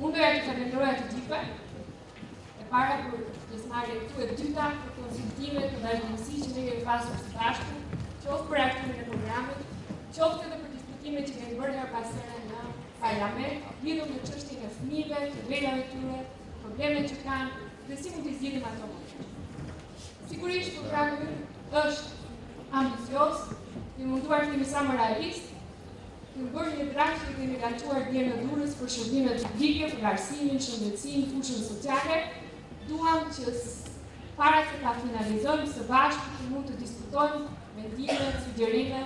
Unë doja të falenderoja të gjithëve. E para për pjesëmarrje këtu e dyta për konsultime në vazhdimësi që ne kemi pasur së bashku, qoftë për hartimin e programit, qoftë edhe për diskutimet që kemi bërë herë pas here në parlament, lidhur me çështjen e fëmijëve, nevojave të tyre, problemet që kanë dhe si mund t'i zgjidhim ato. Sigurisht programi është ambicioz, jemi munduar të jemi sa më realistë, Kemi bërë një draft që e kemi lançuar dje në Durrës për shërbimet publike, për arsimin, shëndetësinë, fushën sociale. Duam që para se ta finalizojmë së bashku të mund të diskutojmë mendime, sugjerime,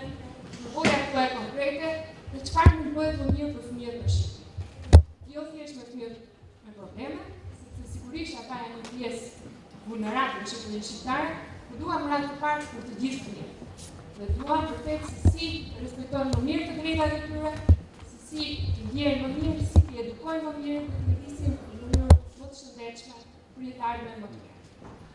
përvojat tuaja konkrete dhe çfarë mund të bëhet më mirë për fëmijët në Shqipëri. Jo thjesht me fëmijët me probleme, sepse sigurisht ata janë një pjesë vulnerabël në shoqërinë shqiptare, ku duam vërtet ta parë për të gjithë fëmijët. Dhe duam të them se si respektohen më mirë të drejtat e tyre, se si të ndihen më mirë, si t'i edukojmë më mirë dhe t'i përgatisim në mënyrë më të shëndetshme për një të ardhme më të mirë.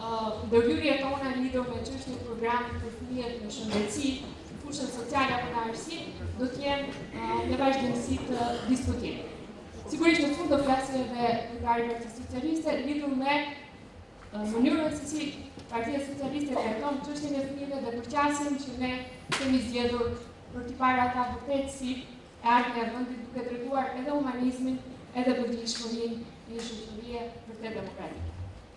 Ndërhyrjet tona lidhur me çështje të programit për fëmijët në shëndetësi, fushën sociale apo në arsim, do të jenë në vazhdimësi të diskutimit. Sigurisht në fund do flasë edhe kryetari i socialistëve lidhur me mënyrën se si Partia Socialiste trajton çështjen e fëmijëve dhe përqasjen që ne kemi zgjedhur për t'i parë ata vërtet si e ardhmja e vendit duke treguar edhe humanizmin edhe përgjegjshmërinë e një shoqërie vërtet demokratike.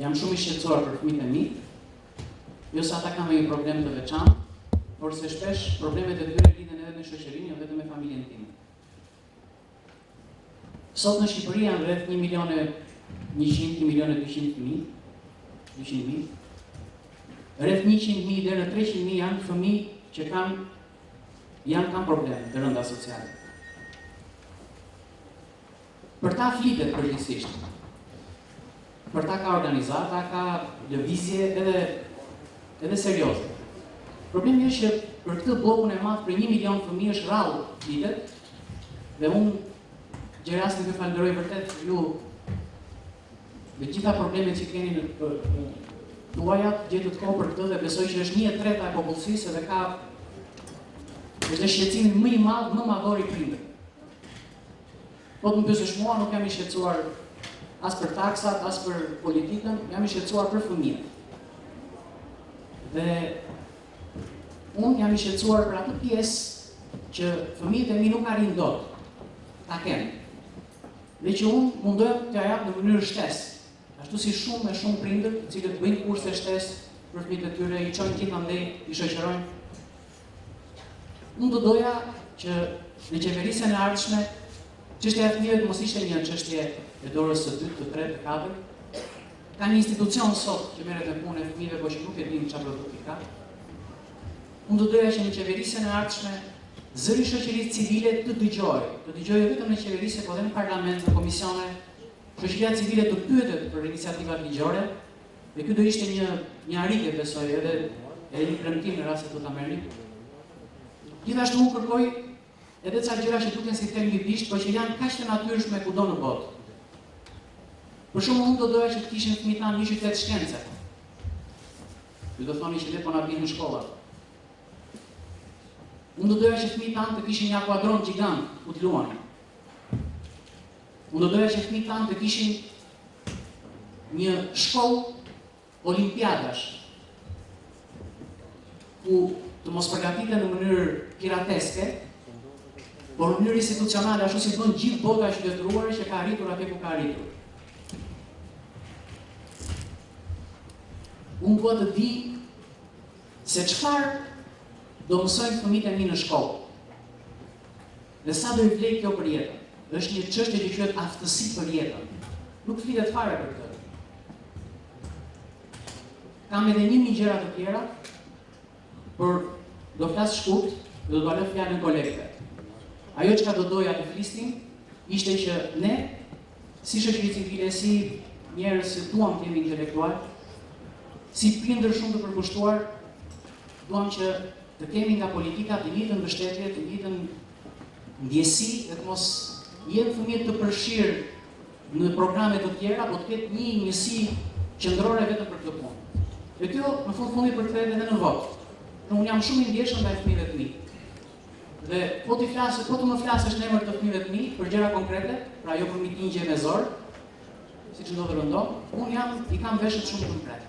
Jam shumë i shqetësuar për fëmijët e mi, jo se ata kanë ndonjë problem të veçantë, por se shpesh problemet e tyre lidhen edhe me shoqërinë, jo vetëm me familjen time. Sot në Shqipëri janë rreth 1 milion e 100, 1 milion e 200 fëmijë, 200 mijë. Rreth 100 mijë deri në 300 mijë janë fëmijë që kanë janë kanë probleme të rënda sociale. Për ta flitet përgjithësisht. Për ta ka organizata, ka lëvizje edhe edhe serioze. Problemi është që për këtë bllokun e madh prej 1 milion fëmijësh rrallë flitet dhe unë gjej rastin të falënderoj vërtet ju me gjitha problemet që keni nëpër duar, gjetët kohë për këtë dhe besoj që është një e treta e popullsisë dhe ka është shqetësimi më i madh, më madhor i prindërve. Po të më pyesësh mua, nuk jam i shqetësuar as për taksat, as për politikën, jam i shqetësuar për fëmijët. Dhe unë jam i shqetësuar për atë pjesë që fëmijët e mi nuk arrijnë dot ta kenë. Dhe që unë mundohem t'ia jap në mënyrë shtesë, ashtu si shumë e shumë prindër, të cilët bëjnë kurse shtesë për fëmijët e tyre, i çojnë gjithandej, i shoqërojnë Unë do doja që në qeverisjen e ardhshme çështja e fëmijëve të mos ishte një çështje e dorës së dytë, të tretë, të katërt. Ka një institucion sot që merret me punën e fëmijëve, por që nuk e dinë çfarë produkti ka. Unë do doja që në qeverisjen e ardhshme zëri i shoqërisë civile të dëgjohej, të dëgjohej jo vetëm në qeverisje, por edhe në parlament, në komisione. Shoqëria civile të pyetet për iniciativat ligjore, Dhe ky do ishte një një arritje besoj edhe edhe një premtim në rast se do ta merrni. Gjithashtu unë kërkoj edhe ca gjëra që duken si qimja mbi bisht, por që janë kaq të natyrshme kudo në botë. Për shembull unë do doja që të kishin fëmijët tanë një qytet shkence. Ju do thoni që ne po na bien shkollat. Unë do doja që fëmijët tanë të kishin një akuadrom gjigant ku të luanin. Unë do doja që fëmijët tanë të kishin një shkollë olimpiadash, ku të mos përgatiten në mënyrë pirateske, por në mënyrë institucionale, ashtu si bën gjithë bota e qytetëruar që ka arritur atë ku ka arritur. Unë dua të di se çfarë do mësojnë fëmijët e mi në shkollë. Dhe sa do i vlejë kjo për jetën? Është një çështje që quhet aftësi për jetën. Nuk flitet fare për këtë. Kam edhe një mijë gjëra të tjera, por do flas shkurt dhe do të lë fjalën kolegëve. Ajo çka do doja të flisnim, ishte që ne, si shoqëri civile, si njerës që duam të jemi intelektualë, si prindër shumë të përkushtuar, duam që të kemi nga politika të njëjtën mbështetje, të njëjtën ndjesi dhe të mos jenë fëmijët të përfshirë në programe të tjera, po të ketë një njësi qendrore vetëm për këtë punë. Dhe kjo në fund të fundit përkthehet edhe në votë. Dhe unë jam shumë i ndjeshëm ndaj fëmijëve të mi. Dhe po të flasë, po të më flasësh në emër të fëmijëve të mi për gjëra konkrete, pra jo për mitingje me zor, siç ndodh rëndom, unë jam i kam veshët shumë konkret.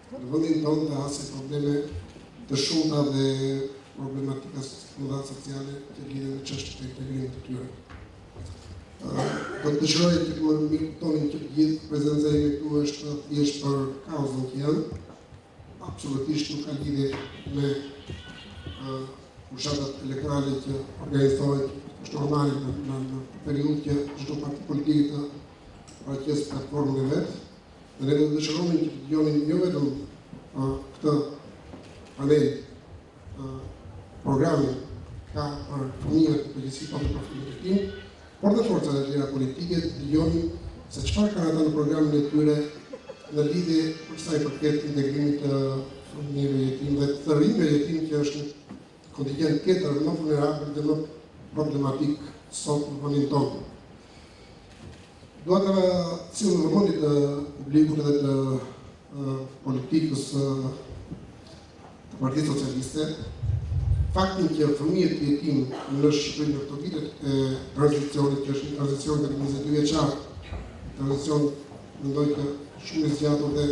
Në vendin tonë hasin probleme të shumta dhe problematika të mëdha sociale që lidhen me çështjet e integrimit të tyre. Do të dëshiroja të më mirëkuptonin të gjithë prezenca ime këtu është thjesht për kauzën që kam. Absolutisht nuk ka lidhje me fushatat elektorale që organizohet është normale në, në, në periudhë që çdo parti politike të paraqesë platformën e vet, dhe ne do të dëshironim të dëgjonim jo vetëm uh, këtë panel uh, programin ka për fëmijët në përgjithësi po të profilit jetim, por dhe forcat e tjera politike të dëgjonim se çfarë kanë ata në programin e tyre në lidhje për sa i përket integrimit të fëmijëve jetim dhe të rinjve jetim që është një kontingent tjetër më vulnerabël dhe më problematik sot në vendin tonë. Dua të sjell në vëmendje të publikut edhe të politikës së Partisë Socialiste, faktin që fëmijët jetim në Shqipëri në këto vitet e tranzicionit, që është një tranzicion 22 vjeçar, tranzicion mendoj shumë i zgjatur dhe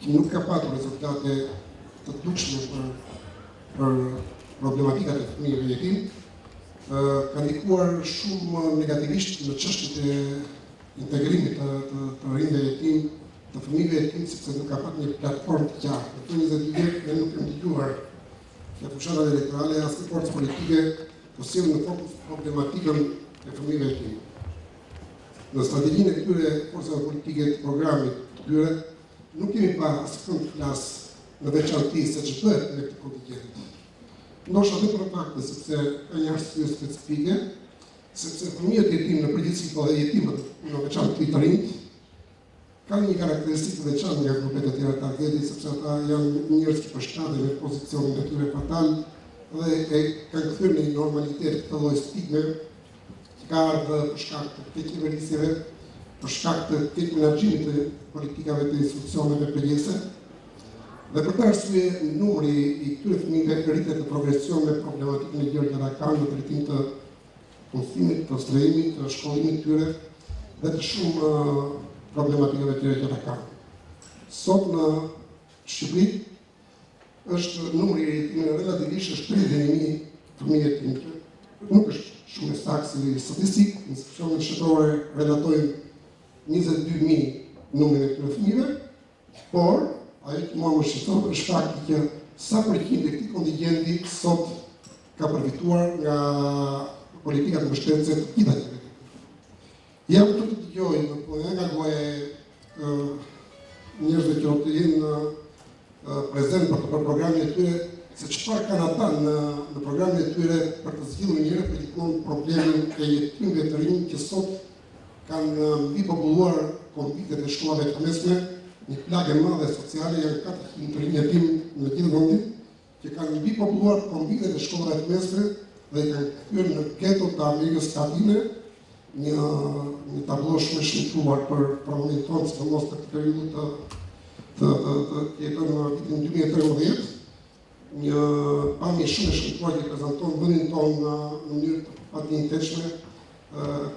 që nuk ka patur rezultate të dukshme për për problematikat e fëmijëve jetim, ka ndikuar shumë negativisht në çështjet e integrimit të të rinjve jetim, të fëmijëve jetim, sepse nuk ka pat një platformë të qartë. Në këto 22 vjet ne nuk kam dëgjuar në fushatat elektorale asnjë forcë politike të sjellë në fokus problematikën e fëmijëve jetim. Në strategjinë e këtyre forcave politike të programit të tyre, nuk kemi pa askënd të flasë në veçanti se ç'bëhet me këtë kontingent. Ndoshta vetëm për faktin sepse ka një arsye specifike, sepse fëmijët jetim në përgjithësi po dhe jetimët në veçanti të rinjtë kanë një karakteristikë të veçantë nga grupet e tjera targeti sepse ata janë njerëz që përshtaten me pozicionin e tyre fatal dhe e kanë kthyer në normalitet këtë lloj stigme që ka ardhur për shkak të keqqeverisjeve, për shkak të keqmenaxhimit të politikave të institucioneve përgjegjëse. Dhe për këtë arsye numri i këtyre fëmijëve rritet në progresion me problematikën e gjerë që kanë në drejtim të punësimit, të strehimit, të shkollimit të tyre dhe të shumë uh, problematikave të tjera që kanë. Sot në Shqipëri është numri i rritme relativisht është 31 mijë fëmijë jetim këtu. Nuk është shumë e saktë si statistikë, institucionet shtetërore relatojnë 22.000 numrin e këtyre fëmijëve, por ajo që mua më shqetëson është fakti që sa përqind e këtij kontingjenti sot ka përfituar nga politikat mbështetëse të gjitha Jam këtu të dëgjoj, po edhe nga goja e njerëzve që do të jenë prezent për të bërë programin e tyre, se çfarë kanë ata në, në programin e tyre për të zgjidhur njëherë e përgjithmonë problemin e jetimve të rinj që sot kanë mbipopulluar konviktet e shkollave të mesme, një plagë e madhe sociale, janë 400 të rinj jetim në gjithë vendin, që kanë mbipopulluar konviktet e shkollave të mesme dhe i kanë kthyer në geto të Amerikës Latine, një një tablo shumë e shëmtuar për vendin tonë, sidomos në këtë periudhë të të të të jetën në vitin 2013, një pamje shumë e shëmtuar që prezanton vendin tonë në mënyrë të padinjitetshme,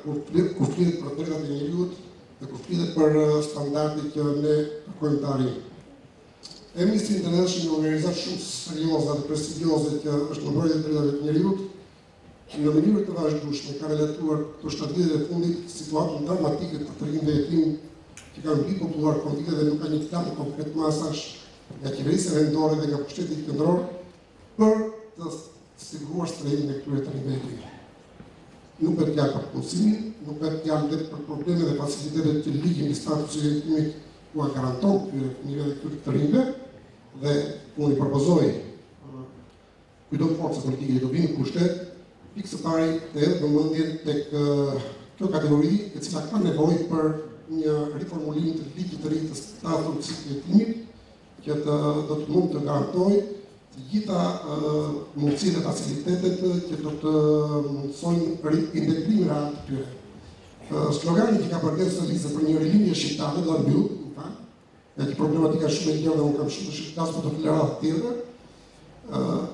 kur flitet për të drejtat e njeriut dhe kur flitet për standardet që ne kërkojmë të arrijmë. Amnesty International, një organizatë shumë serioze dhe prestigjioze që është në mbrojtje të drejtave të njeriut, në mënyrë të vazhdueshme ka relatuar këto shtatë vjetët e fundit situatën dramatike të të rinjve jetimë që kanë mbipopulluar konviktet dhe nuk ka një plan konkret masash nga qeverisja vendore dhe nga pushteti qendror për të siguruar strehimin e këtyre të rinjve. Nuk bëhet fjalë për punësimin, nuk bëhet fjalë për për probleme dhe fasilitete që ligji i statusit të jetimit ua garanton fëmijëve dhe këtyre të rinjve dhe unë i propozoj kujtdo force politike që do vijë në pushtet, pikë së pari të hedhë vëmendjen te kjo kategori e cila ka nevojë për një riformulim të ligjit të ri të statusit të jetimit që të do të mund të garantojë të gjitha mundësitë dhe facilitetet që do të mundësojnë riintegrimin real të tyre. Slogani që ka Partia Socialiste për një rilindje shqiptare do ta mbyll, në fakt, problematika shumë e gjerë dhe unë kam shumë të shqiptas po do ta lë herë tjetër,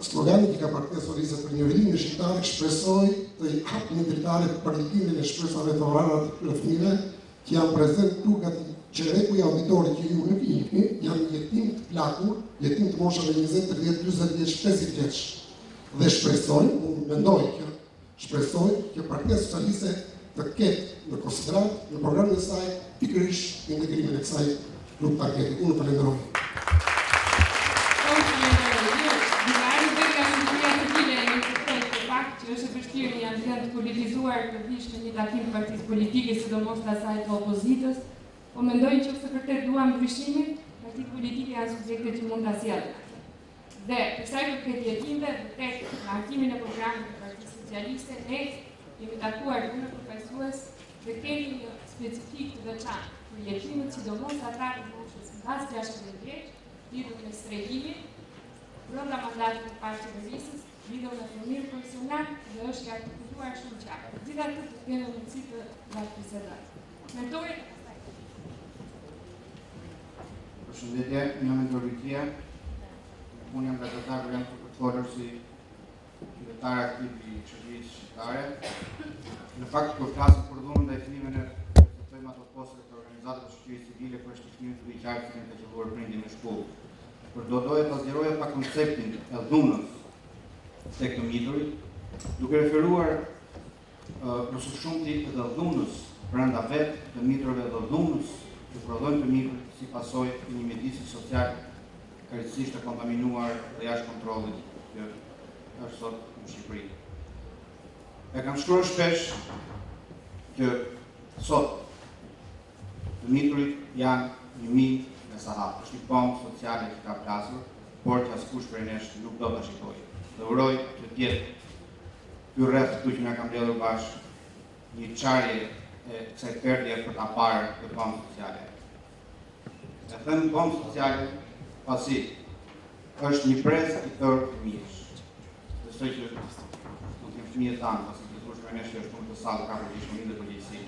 Slogani që ka Partia Socialiste për një rilindje shqiptare shpresoj t'i hapë një dritare për rikthimin e shpresave të vrara të këtyre fëmijëve që janë prezent këtu nga çereku i auditorit që ju nuk i njihni, janë jetimë të plakur, jetimë të moshave 20, 30, 40 vjeç, 50 vjeç. Dhe shpresoj, unë mendoj që Shpresoj që Partia Socialiste të ketë në konsideratë në programin e saj pikërisht integrimin e këtij grup targeti. Unë falenderoj. një takim partisë politike, sidomos të asaj të opozitës, po mendoj nëqoftëse vërtet duam ndryshimin, partitë politike janë subjekte që mund ta sjellin. Dhe, për sa i përket jetimëve dhe tek hartimin e programit të Partisë Socialiste, ne jemi takuar dhe me përfaqësues dhe kemi një specifikë të veçantë për jetimët, sidomos ata të moshës mbas 16 vjeç, lidhur me strehimin, brenda mandatit të parë qeverisës, lidhur me formimin profesional dhe është i artikuluar shumë qartë. Megjithatë, do të kemi mundësi ta bisedojmë. Mentori. Përshëndetje, jam Mentor Kikia. Unë jam gazetar, por jam këtu për të folur si qytetar aktiv i shoqërisë shqiptare. Në fakt, kur flas për dhunë ndaj fëmijëve në të matë posër te organizatat e shoqërisë civile, për çështje të fëmijëve të bëjqarë të të të vërë prindër në shkollë. Por do doja ta zgjeroja pak konceptin e dhunës tek të miturit, duke iu referuar më së shumti edhe dhunës brenda vetë të miturve dhe dhunës që prodhojnë të miturit si pasojë e një mjedisi social krejtësisht të kontaminuar dhe jashtë kontrollit që është sot në Shqipëri. E kam shkruar shpesh që sot të miturit janë një minë me sahat, është një bombë sociale që ka plasur, por që askush prej nesh nuk do ta shikojë. Dhe uroj që të jetë Ky rreth këtu që na ka mbledhur bashkë, një çarje e kësaj perdje për ta parë këtë bombë sociale. E them bombë sociale, pasi është një brez i tërë fëmijësh. Besoj që nuk kemi fëmijët tanë, pasi kushdo prej nesh është në këtë sallë, ka përkushtim edhe përgjegjësi.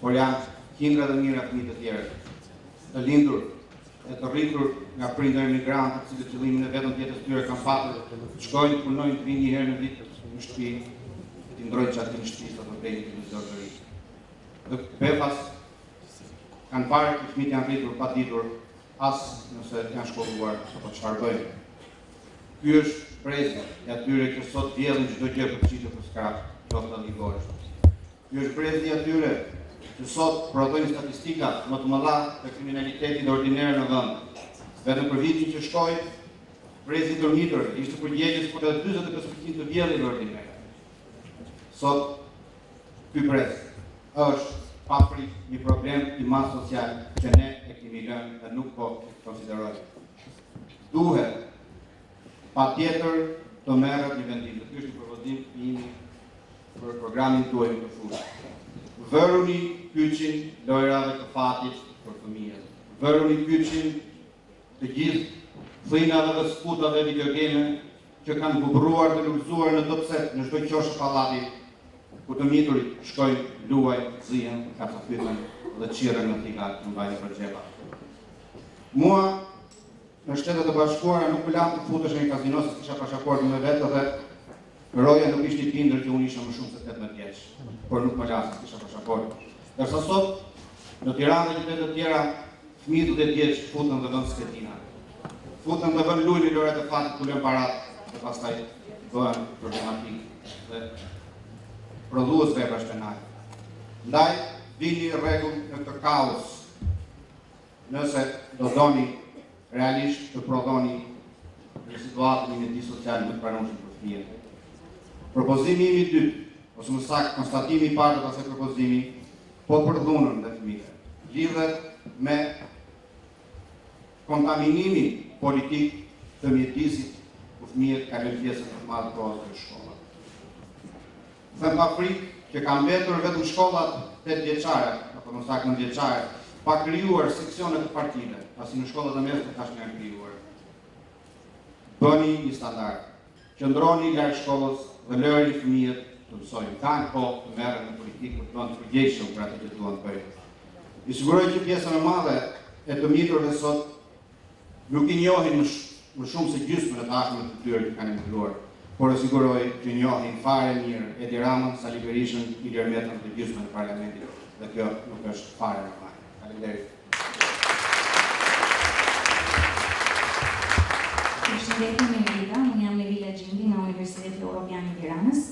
Por janë qindra dhe mijëra fëmijë të tjerë, të lindur e të rritur nga prindër emigrantë të cilët qëllimin e vetëm të jetës së tyre kanë patur të shkojnë të punojnë të vijnë një herë në vit në shtëpi të ndërrojnë çatinë e shtëpisë apo blejnë një televizor të ri. Dhe befas kanë parë që fëmijët janë rritur pa ditur as nëse janë shkolluar apo çfarë bëjnë. Ky është brezi i atyre që sot vjedhin çdo gjë për ta shitur për skrap, qoftë ligjore. Ky është brezi i atyre që sot prodhojnë statistikat më të mëdha të kriminalitetit ordiner në vend. Vetëm për vitin që shkoi, brezi i të miturve ishte përgjegjës për rreth dyzet e pesë për qind të vjedhjeve ordinere. Sot ky brez është pa frikë një problem i madh social që ne e kemi lënë dhe nuk po e konsiderojmë. Duhet Patjetër të merret një vendim dhe ky është një propozim i imi për programin tuaj në këtë fushë. Vëruni kyçin lojërave të fatit për fëmijët. Vëruni kyçin të gjitha kthinave dhe skutave videogame që kanë gubruar dhe lulëzuar nëpër qytet në çdo qoshë pallati ku të miturit shkojnë, luajnë, zihen, kacafyten dhe çirren me thika që mbajnë nëpër xhepa. Mua Në Shtetet e Bashkuara nuk më lanë të futesha në një kazino se s'kisha pashaportën me vete dhe roja nuk ishte i bindur që unë isha më shumë se tetëmbëdhjetë vjeç, por nuk më la se s'kisha pashaportë. Ndërsa sot, në Tiranë dhe qytete të tjera, fëmijët dhjetë vjeç futen dhe vënë skedina. Futen dhe vënë luajnë lojërat e fatit ku lënë paratë dhe pastaj bëhen problematikë dhe prodhues veprash penale. Ndaj, vini rregull në këtë kaos. Nëse do doni realisht të prodhoni një situatë një mjedis social më të pranueshëm për fëmijët. Propozimi im i dytë, ose më saktë konstatimi i parë pastaj propozimi, po për dhunën ndaj fëmijëve, lidhet me kontaminimin politik të mjedisit ku fëmijët kalojnë pjesën më të madhe të kohës në shkolla. Them pa frikë që kanë mbetur vetëm shkollat tetë vjeçare, apo më saktë nëntë vjeçare, pa krijuar seksione të partive, pasi në shkollat e mesme tashmë janë krijuar. Bëni një standard. Qëndroni larg shkollës dhe lërini fëmijët të mësojnë. Kanë kohë të merren me politikë kur të jenë të përgjegjshëm për atë që duan të bëjnë. Ju siguroj që pjesa më e madhe e të miturve sot Nuk i njohin më shumë se gjyshërit e afërm të tyre që kanë emigruar, por ju siguroj që njohin fare mirë Edi Ramën, Sali Berishën, Ilir Metën dhe gjysmën e Parlamentit dhe kjo nuk është fare normale. Faleminderit. Përshëndetje Merlita, unë jam Melila Gjindi nga Universiteti Europian i Tiranës.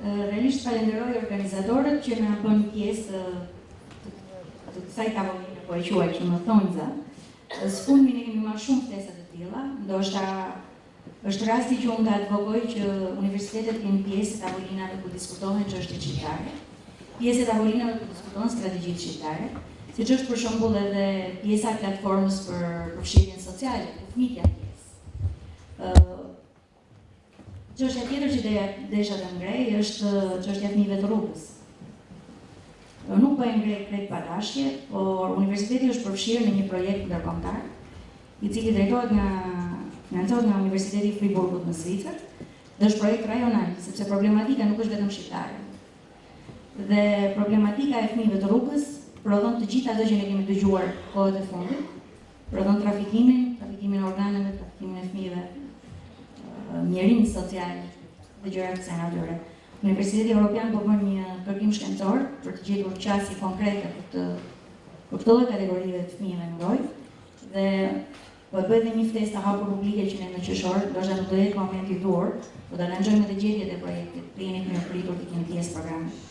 Realisht falenderoj organizatorët që na bënë pjesë të kësaj tavoline, po e quaj kështu në thonjëza. Së fundmi ne kemi marrë shumë ftesa të tilla, ndoshta është rasti që unë ta advokoj që universitetet të jenë pjesë e tavolinave ku diskutohen çështjet shqiptare, pjesë e tavolinave ku diskutohen strategjitë shqiptare, siç është për shembull edhe pjesa e platformës për përfshirjen sociale, ku fëmijët janë pjesë. Çështja tjetër që desha ta ngrej është çështja e fëmijëve të rrugës. Unë nuk po e ngrej krejt pa dashje, por universiteti është përfshirë në një projekt ndërkombëtar, i cili drejtohet nga financohet nga Universiteti i Friburgut në Zvicër, dhe është projekt rajonal, sepse problematika nuk është vetëm shqiptare. Dhe problematika e fëmijëve të rrugës prodhon të gjitha ato që ne kemi dëgjuar kohët e fundit, Prodhon trafikimin, trafikimin e organeve, trafikimin e fëmijëve, mjerim social dhe gjëra të kësaj natyre. Universiteti Europian po bën një kërkim shkencor për të gjetur qasje konkrete për të për këto kategorive të fëmijëve në nevojë dhe po bëj edhe një ftesë të hapur publike që ne në qeshor, ndoshta do të jetë momenti i duhur, do të lançojmë edhe gjetjet e projektit, jeni të mirëpritur të jeni pjesë e programit.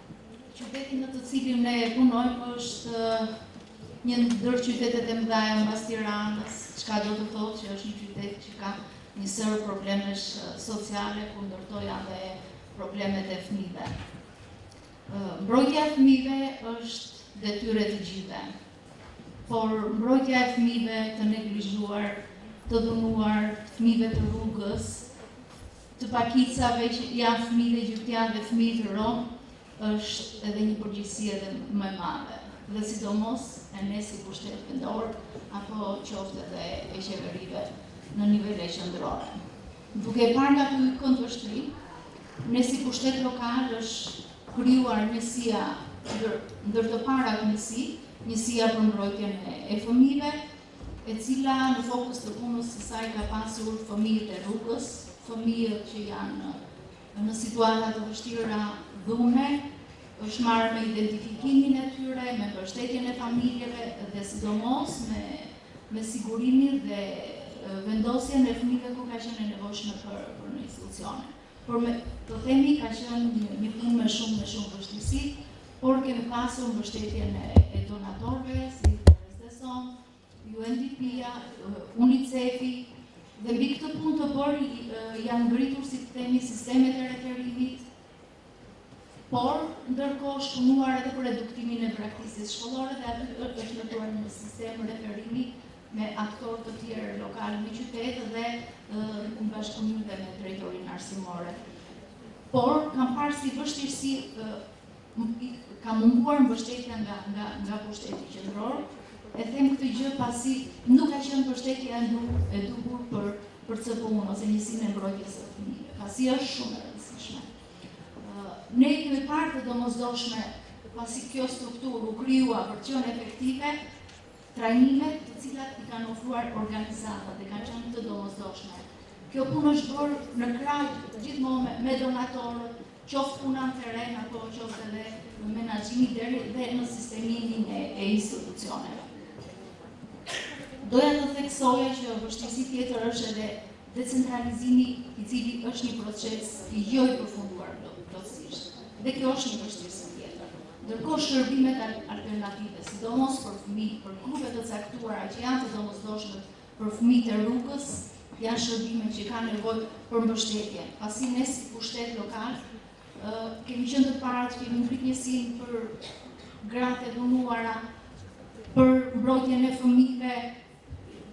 Qyteti në të cilin ne punojmë është një ndër qytetet e mëdha mbas Tiranës, çka do të thotë që është një qytet që ka një sërë problemesh sociale, ku ndër to janë dhe problemet e fëmijëve. Mbrojtja e fëmijëve është detyrë e të gjithëve. Por mbrojtja e fëmijëve të neglizhuar, të dhunuar, fëmijëve të rrugës, të pakicave që janë fëmijët egjiptianë dhe fëmijët romë është edhe një përgjegjësi edhe më e madhe dhe sidomos e ne si pushtet vendor apo qoftë edhe e qeverive në nivele qëndrore. Duke e parë nga ky këndvështrim, ne si pushtet lokal është krijuar njësia ndër, ndër të parat njësi, njësia për mbrojtjen e fëmijëve, e cila në fokus të punës së saj ka pasur fëmijët e rrugës, fëmijët që janë në situata të vështira dhune, është marrë me identifikimin e tyre, me mbështetjen e familjeve dhe sidomos me me sigurimin dhe vendosjen e fëmijëve kur ka qenë e nevojshme për për në institucione. por me të themi ka qenë një punë me shumë me shumë vështirësi, por kemi pasur mbështetjen e donatorëve si Terre des Hommes, UNDP-ja, UNICEF-i dhe mbi këtë punë të bërë janë ngritur si të themi sistemet e referimit, por ndërkohë është punuar edhe për reduktimin e braktisjes shkollore dhe aty është ndërtuar një sistem referimi me aktorë të tjerë lokalë në qytet dhe në bashkëpunim dhe me drejtorinë arsimore. Por, kam parë si vështirësi, ka munguar mbështetja nga pushteti qëndror, e them këtë gjë pasi nuk ka qenë mbështetja e duhur për për të punë ose njësinë e mbrojtjes së fëmijëve, pasi është shumë e rëndësishme. Ne kemi parë të domosdoshme pasi kjo strukturë u krijua për të qenë efektive, Trajnime të cilat i kanë ofruar organizatat dhe kanë qenë të domosdoshme. Kjo punë është bërë në krah gjithmonë me donatorët, qoftë puna në terren apo qoftë edhe në menaxhim deri dhe në sistemimin e, e institucioneve. Doja të theksoja që vështirësi tjetër është edhe Decentralizimi i cili është një proces jo i përfunduar plotësisht dhe kjo është një vështirësi tjetër. Ndërkohë shërbimet alternative, sidomos për fëmijë, për grupe të caktuara që janë të domosdoshme për fëmijët e rrugës, janë shërbime që kanë nevojë për mbështetje, pasi ne si pushtet lokal kemi qenë të parët që kemi ngrit njësinë për gratë e dhunuara, për mbrojtjen e fëmijëve,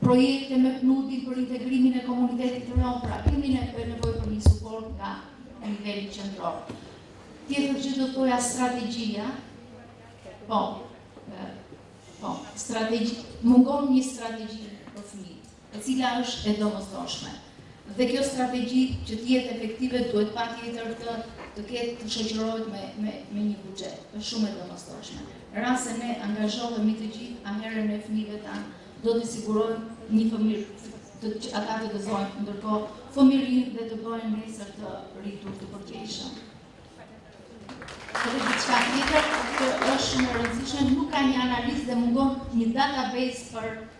Projekte me PNUD-in për integrimin e komunitetit rom, pra kemi nevojë për një suport nga niveli qendror. Tjetër gjë do të thoja strategjia. Po. Po, strategji, mungon një strategji për fëmijët, e cila është e domosdoshme. Dhe kjo strategji që të jetë efektive duhet patjetër të të ketë të shoqërohet me me me një buxhet. Është shumë e domosdoshme. Në rast se ne angazhohemi të gjithë, atëherë ne fëmijëve tanë do t'i sigurojmë një fëmijëri që ata të gëzojnë ndërkohë fëmijërinë dhe të bëhen nesër të rritur të përgjegjshëm. Edhe diçka tjetër që është shumë e rëndësishme, nuk ka një analizë dhe mungon një database për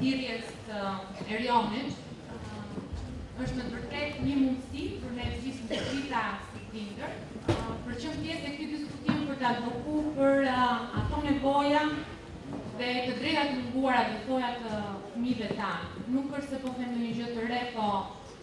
Thirrjes së Erionit, është me të vërtetë një mundësi për ne të gjithë e gjitha si prindër, për me qenë pjesë e këtij diskutimi për të advoku për ato nevoja dhe të drejta të munguara do thoja të fëmijëve tanë. Nuk është se po them ndonjë gjë të re, po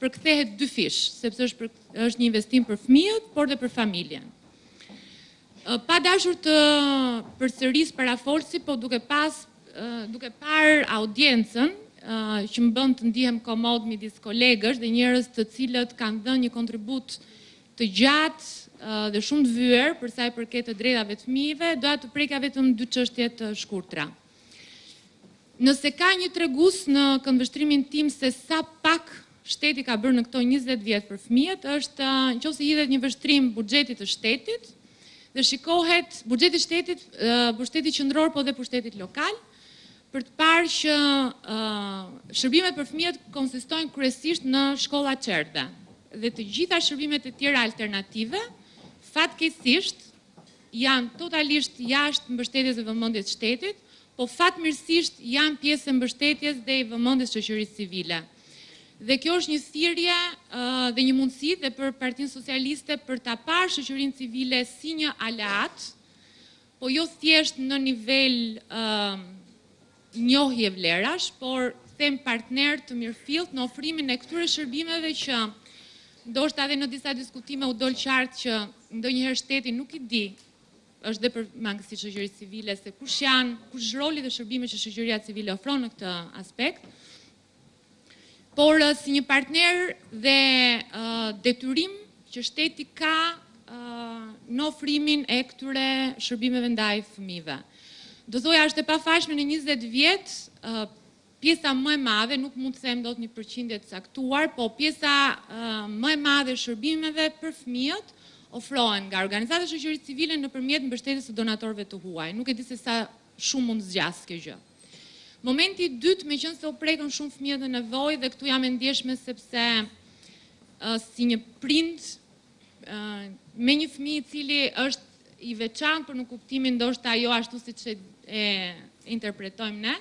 përkthehet dyfish, sepse është për është një investim për fëmijët, por dhe për familjen. Pa dashur të përsëris parafolësit, po duke pas duke parë audiencën që më bën të ndihem komod midis kolegësh dhe njerëz të cilët kanë dhënë një kontribut të gjatë dhe shumë të vyer për sa i përket të drejtave të fëmijëve, doja të prekja vetëm dy çështje të shkurtra. Nëse ka një tregues në këndvështrimin tim se sa pak shteti ka bërë në këto njëzet vjet për fëmijët është në qoftë se i hidhet një vështrim buxhetit të shtetit dhe shikohet buxheti i shtetit, pushtetit qendror po dhe pushtetit lokal për të parë që shërbimet për fëmijët konsistojnë kryesisht në shkolla çerdhe dhe të gjitha shërbimet e tjera alternative fatkeqësisht janë totalisht jashtë mbështetjes dhe vëmendjes të shtetit, po fatmirësisht janë pjesë e mbështetjes dhe i vëmendjes shoqërisë civile. Dhe kjo është një thirrje dhe një mundësi dhe për Partinë Socialiste për ta parë shoqërinë civile si një aleat, po jo thjesht në nivel njohje vlerash, por them partnerë të mirëfilltë në ofrimin e këtyre shërbimeve që ndoshta edhe në disa diskutime u dol qartë që ndonjëherë shteti nuk i di, është dhe për mangësi shoqërisë civile se kush janë, kush është roli dhe shërbimet që shoqëria civile ofron në këtë aspekt. por si një partner dhe detyrim që shteti ka në ofrimin e këtyre shërbimeve ndaj fëmijëve. Do thoja është e pafalshme në 20 vjet pjesa më e madhe, nuk mund të them dot një përqindje të caktuar, po pjesa më e madhe e shërbimeve për fëmijët ofrohen nga organizata të shoqërisë civile nëpërmjet mbështetjes së donatorëve të huaj. Nuk e di se sa Shumë mund të zgjasë kjo gjë. Momenti i dytë, meqenëse u prekën shumë fëmijët në nevojë dhe këtu jam e ndjeshme sepse si një prind me një fëmijë i cili është i veçantë por në kuptimin ndoshta jo ashtu siç e e interpretojmë ne.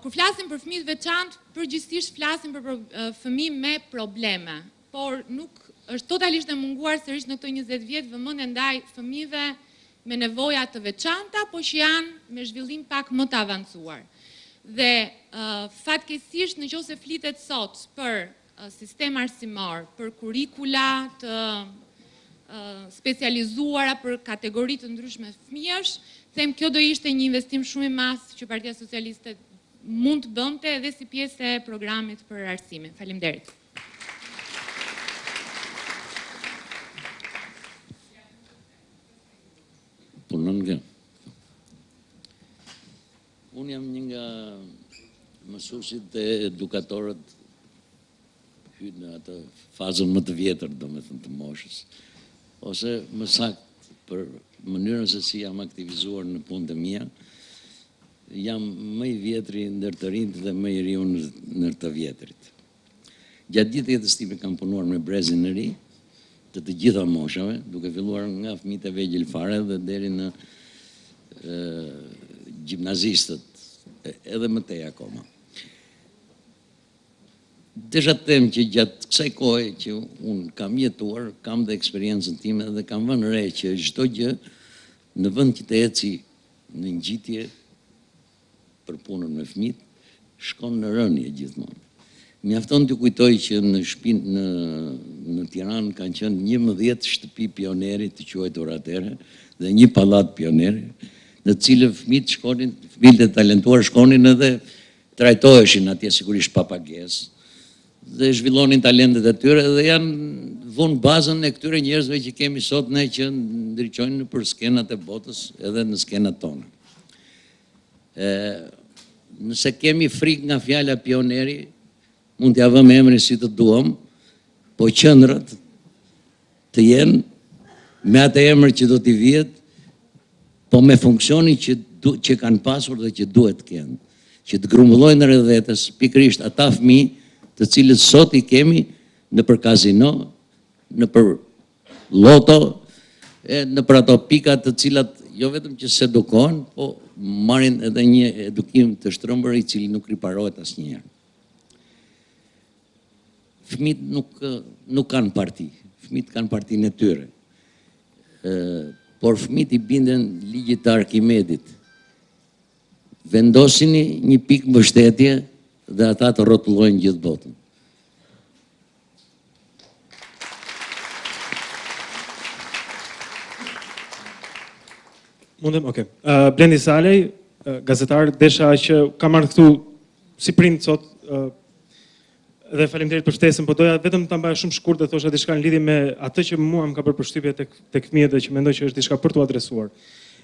Kur flasim për fëmijë të veçantë, përgjithsisht flasim për fëmijë me probleme. por nuk është totalisht e munguar sërish në këto njëzet vjet vëmendja ndaj fëmijëve me nevoja të veçanta, po që janë me zhvillim pak më të avancuar. Dhe fatkeqësisht në qoftë se flitet sot për sistem arsimor, për kurikula të specializuara për kategori të ndryshme fëmijësh, them kjo do ishte një investim shumë i madh që Partia Socialiste mund të bënte edhe si pjesë e programit për arsimin. Faleminderit. Unë jam një nga mësuesit dhe edukatorët hy në atë fazën më të vjetër, domethënë të moshës, ose më sakt për mënyrën se si jam aktivizuar në punët e mia, jam më i vjetri ndër të rinjtë dhe më i riu ndër të vjetrit. Gjatë gjithë jetës time kam punuar me brezin e ri të të gjitha moshave, duke filluar nga fëmijët e vegjël fare dhe deri në gjimnazistët, edhe më tej akoma. Desha të them që gjatë kësaj kohe që unë kam jetuar, kam dhe eksperiencën time dhe kam vënë re që çdo gjë në vend që të eci në ngjitje, për punën me fëmijët shkon në rënie gjithmonë. Mjafton t'ju kujtoj që në shpinë në në Tiranë kanë qenë 11 shtëpi pionieri të quajtur atëherë dhe një pallat pionieri, në të cilën fëmijët shkonin, fëmijët e talentuar shkonin edhe trajtoheshin atje sigurisht pa pagesë. dhe zhvillonin talentet e tyre dhe kanë vënë bazën e këtyre njerëzve që kemi sot ne që ndriçojnë nëpër skenat e botës edhe në skenat tona. E, nëse kemi frikë nga fjala pionieri, mund t'ia vëmë emrin si të duam, po qendrat të jenë me atë emër që do t'i vihet, po me funksionin që, që kanë pasur dhe që duhet të kenë. Që të grumbullojnë rreth vetes pikërisht ata fëmijë të cilët sot i kemi nëpër kazino, nëpër lloto, e nëpër ato pika të cilat jo vetëm që s'edukohen, po marrin edhe një edukim të shtrembër i cili nuk riparohet asnjëherë. Fëmijët nuk nuk kanë parti, fëmijët kanë partinë e tyre. Ë por fëmijët i binden ligjit të Arkimedit. Vendosini një pikë mbështetje dhe ata të rrotullojnë gjithë botën. Mundem, okay. Uh, Blendi Salaj, uh, gazetar, desha që kam ardh këtu si prind sot uh, Dhe faleminderit për shtesën, po doja vetëm ta mbaja shumë shkurt dhe thosha diçka në lidhje me atë që mua më ka bërë përshtypje tek tek fëmijët dhe që mendoj që është diçka për t'u adresuar.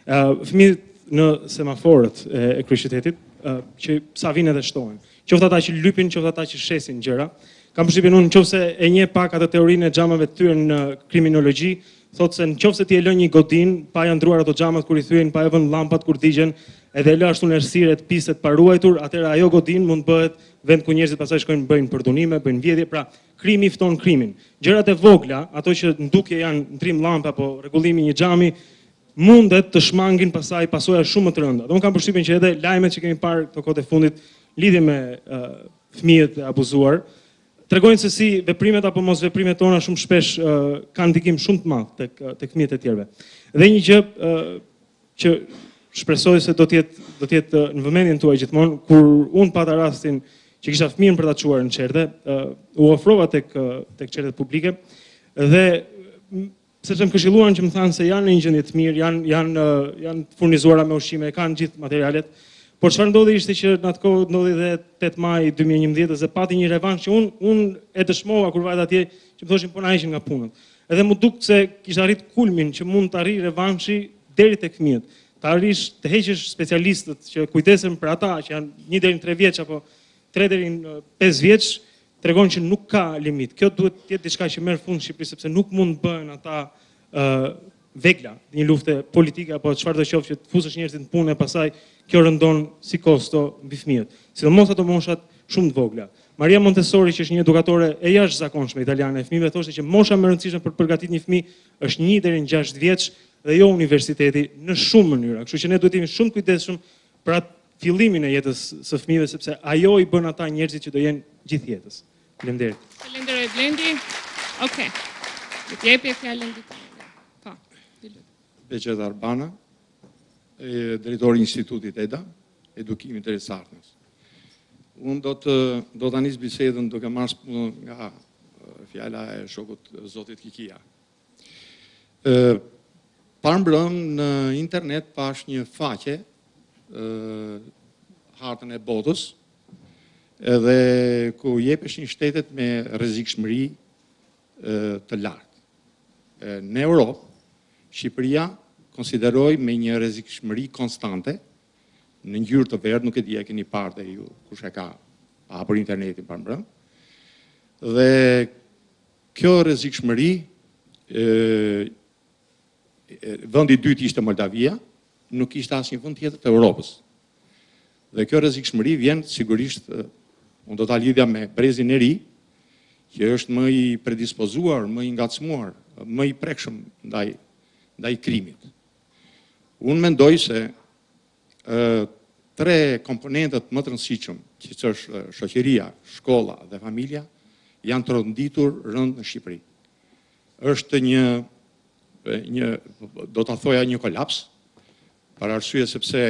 Ë uh, fëmijët në semaforët e, e kryeqytetit, uh, që sa vinë edhe shtohen. Qoftë ata që lypin, qoftë ata që shesin gjëra. Kam përshtypjen unë në qoftë se e njeh pak atë teorinë e xhamave të thyer në kriminologji, thotë se në qoftë se ti e lën një godinë pa ia ndërruar ato xhamat kur i thyen, pa i vënë llampat kur digjen, edhe e lë ashtu në errësirë të pisët të paruajtur, atëherë ajo godinë mund të bëhet vend ku njerëzit pastaj shkojnë bëjnë përdhunime, bëjnë vjedhje, pra krimi fton krimin. Gjërat e vogla, ato që në dukje janë ndërrim llampe apo rregullimi i një xhami, mundet të shmangin pastaj pasoja shumë më të rënda. Dhe unë kam përshtypjen që edhe lajmet që kemi parë këto kohët e fundit lidhje me uh, fëmijët e abuzuar, tregojnë se si veprimet apo mosveprimet tona shumë shpesh uh, kanë ndikim shumë të madh tek tek fëmijët e të tjerëve. Dhe një gjë uh, që shpresoj se do të jetë do të jetë në vëmendjen tuaj gjithmonë kur unë pata rastin që kisha fëmijën për ta çuar në çerdhe, u ofrova tek tek çerdhet publike dhe sepse më këshilluan që më thanë se janë në një gjendje të mirë, janë janë janë të furnizuara me ushqime, kanë gjithë materialet. Por çfarë ndodhi ishte që në atë kohë ndodhi dhe 8 maj 2011 dhe pati një revansh që unë unë e dëshmova kur vajta atje që më thoshin po na heqin nga punët. Edhe m'u duk se kish arrit kulmin që mund të arrijë revanshi deri tek fëmijët. Të arrish të heqësh specialistët që kujdesen për ata që janë një deri në tre vjeç apo tre deri në pesë vjeç tregon që nuk ka limit. Kjo duhet të jetë diçka që merr fund në Shqipëri sepse nuk mund të bëhen ata ë vegla, një lufte politike apo çfarëdo qoftë që të fusësh njerëzit në punë e pastaj kjo rëndon si kosto mbi fëmijët. Sidomos ato moshat shumë të vogla. Maria Montessori që është një edukatore e jashtëzakonshme italiane e fëmijëve thoshte që mosha më e rëndësishme për të përgatitur një fëmijë është një deri në gjashtë vjeç dhe jo universiteti në shumë mënyra. Kështu që ne duhet të jemi shumë të kujdesshëm për atë fillimin e jetës së fëmijëve sepse ajo i bën ata njerëzit që do jenë gjithë jetës. Faleminderit. Faleminderit Blendi. Okej. Okay. Jepi fjalën ditë. Po. Bexhet Arbana, drejtori i Institutit EDA. edukimit drejt së ardhmes. Unë do të do ta nis bisedën duke marrë shkas nga fjala e shokut Zotit Kikia. Ë parmbrëmë në internet pash një faqe ë hartën e botës edhe ku jepeshin shtetet me rrezikshmëri të lartë. Në Europë, Shqipëria konsiderohej me një rrezikshmëri konstante, në ngjyrë të verdhë, nuk e di a e keni parë dhe ju kush e ka hapur internetin parmbrëmë, dhe kjo rrezikshmëri vendi i dytë ishte Moldavia, nuk ishte asnjë vend tjetër të Europës. Dhe kjo rrezikshmëri vjen sigurisht unë do ta lidhja me brezin e ri, që është më i predispozuar, më i ngacmuar, më i prekshëm ndaj ndaj krimit. Unë mendoj se tre komponentët më të rëndësishëm, që që është shoqëria, shkolla dhe familja, janë të tronditur rëndë në Shqipëri. është një, një do ta thoja një kolaps, për arsye sepse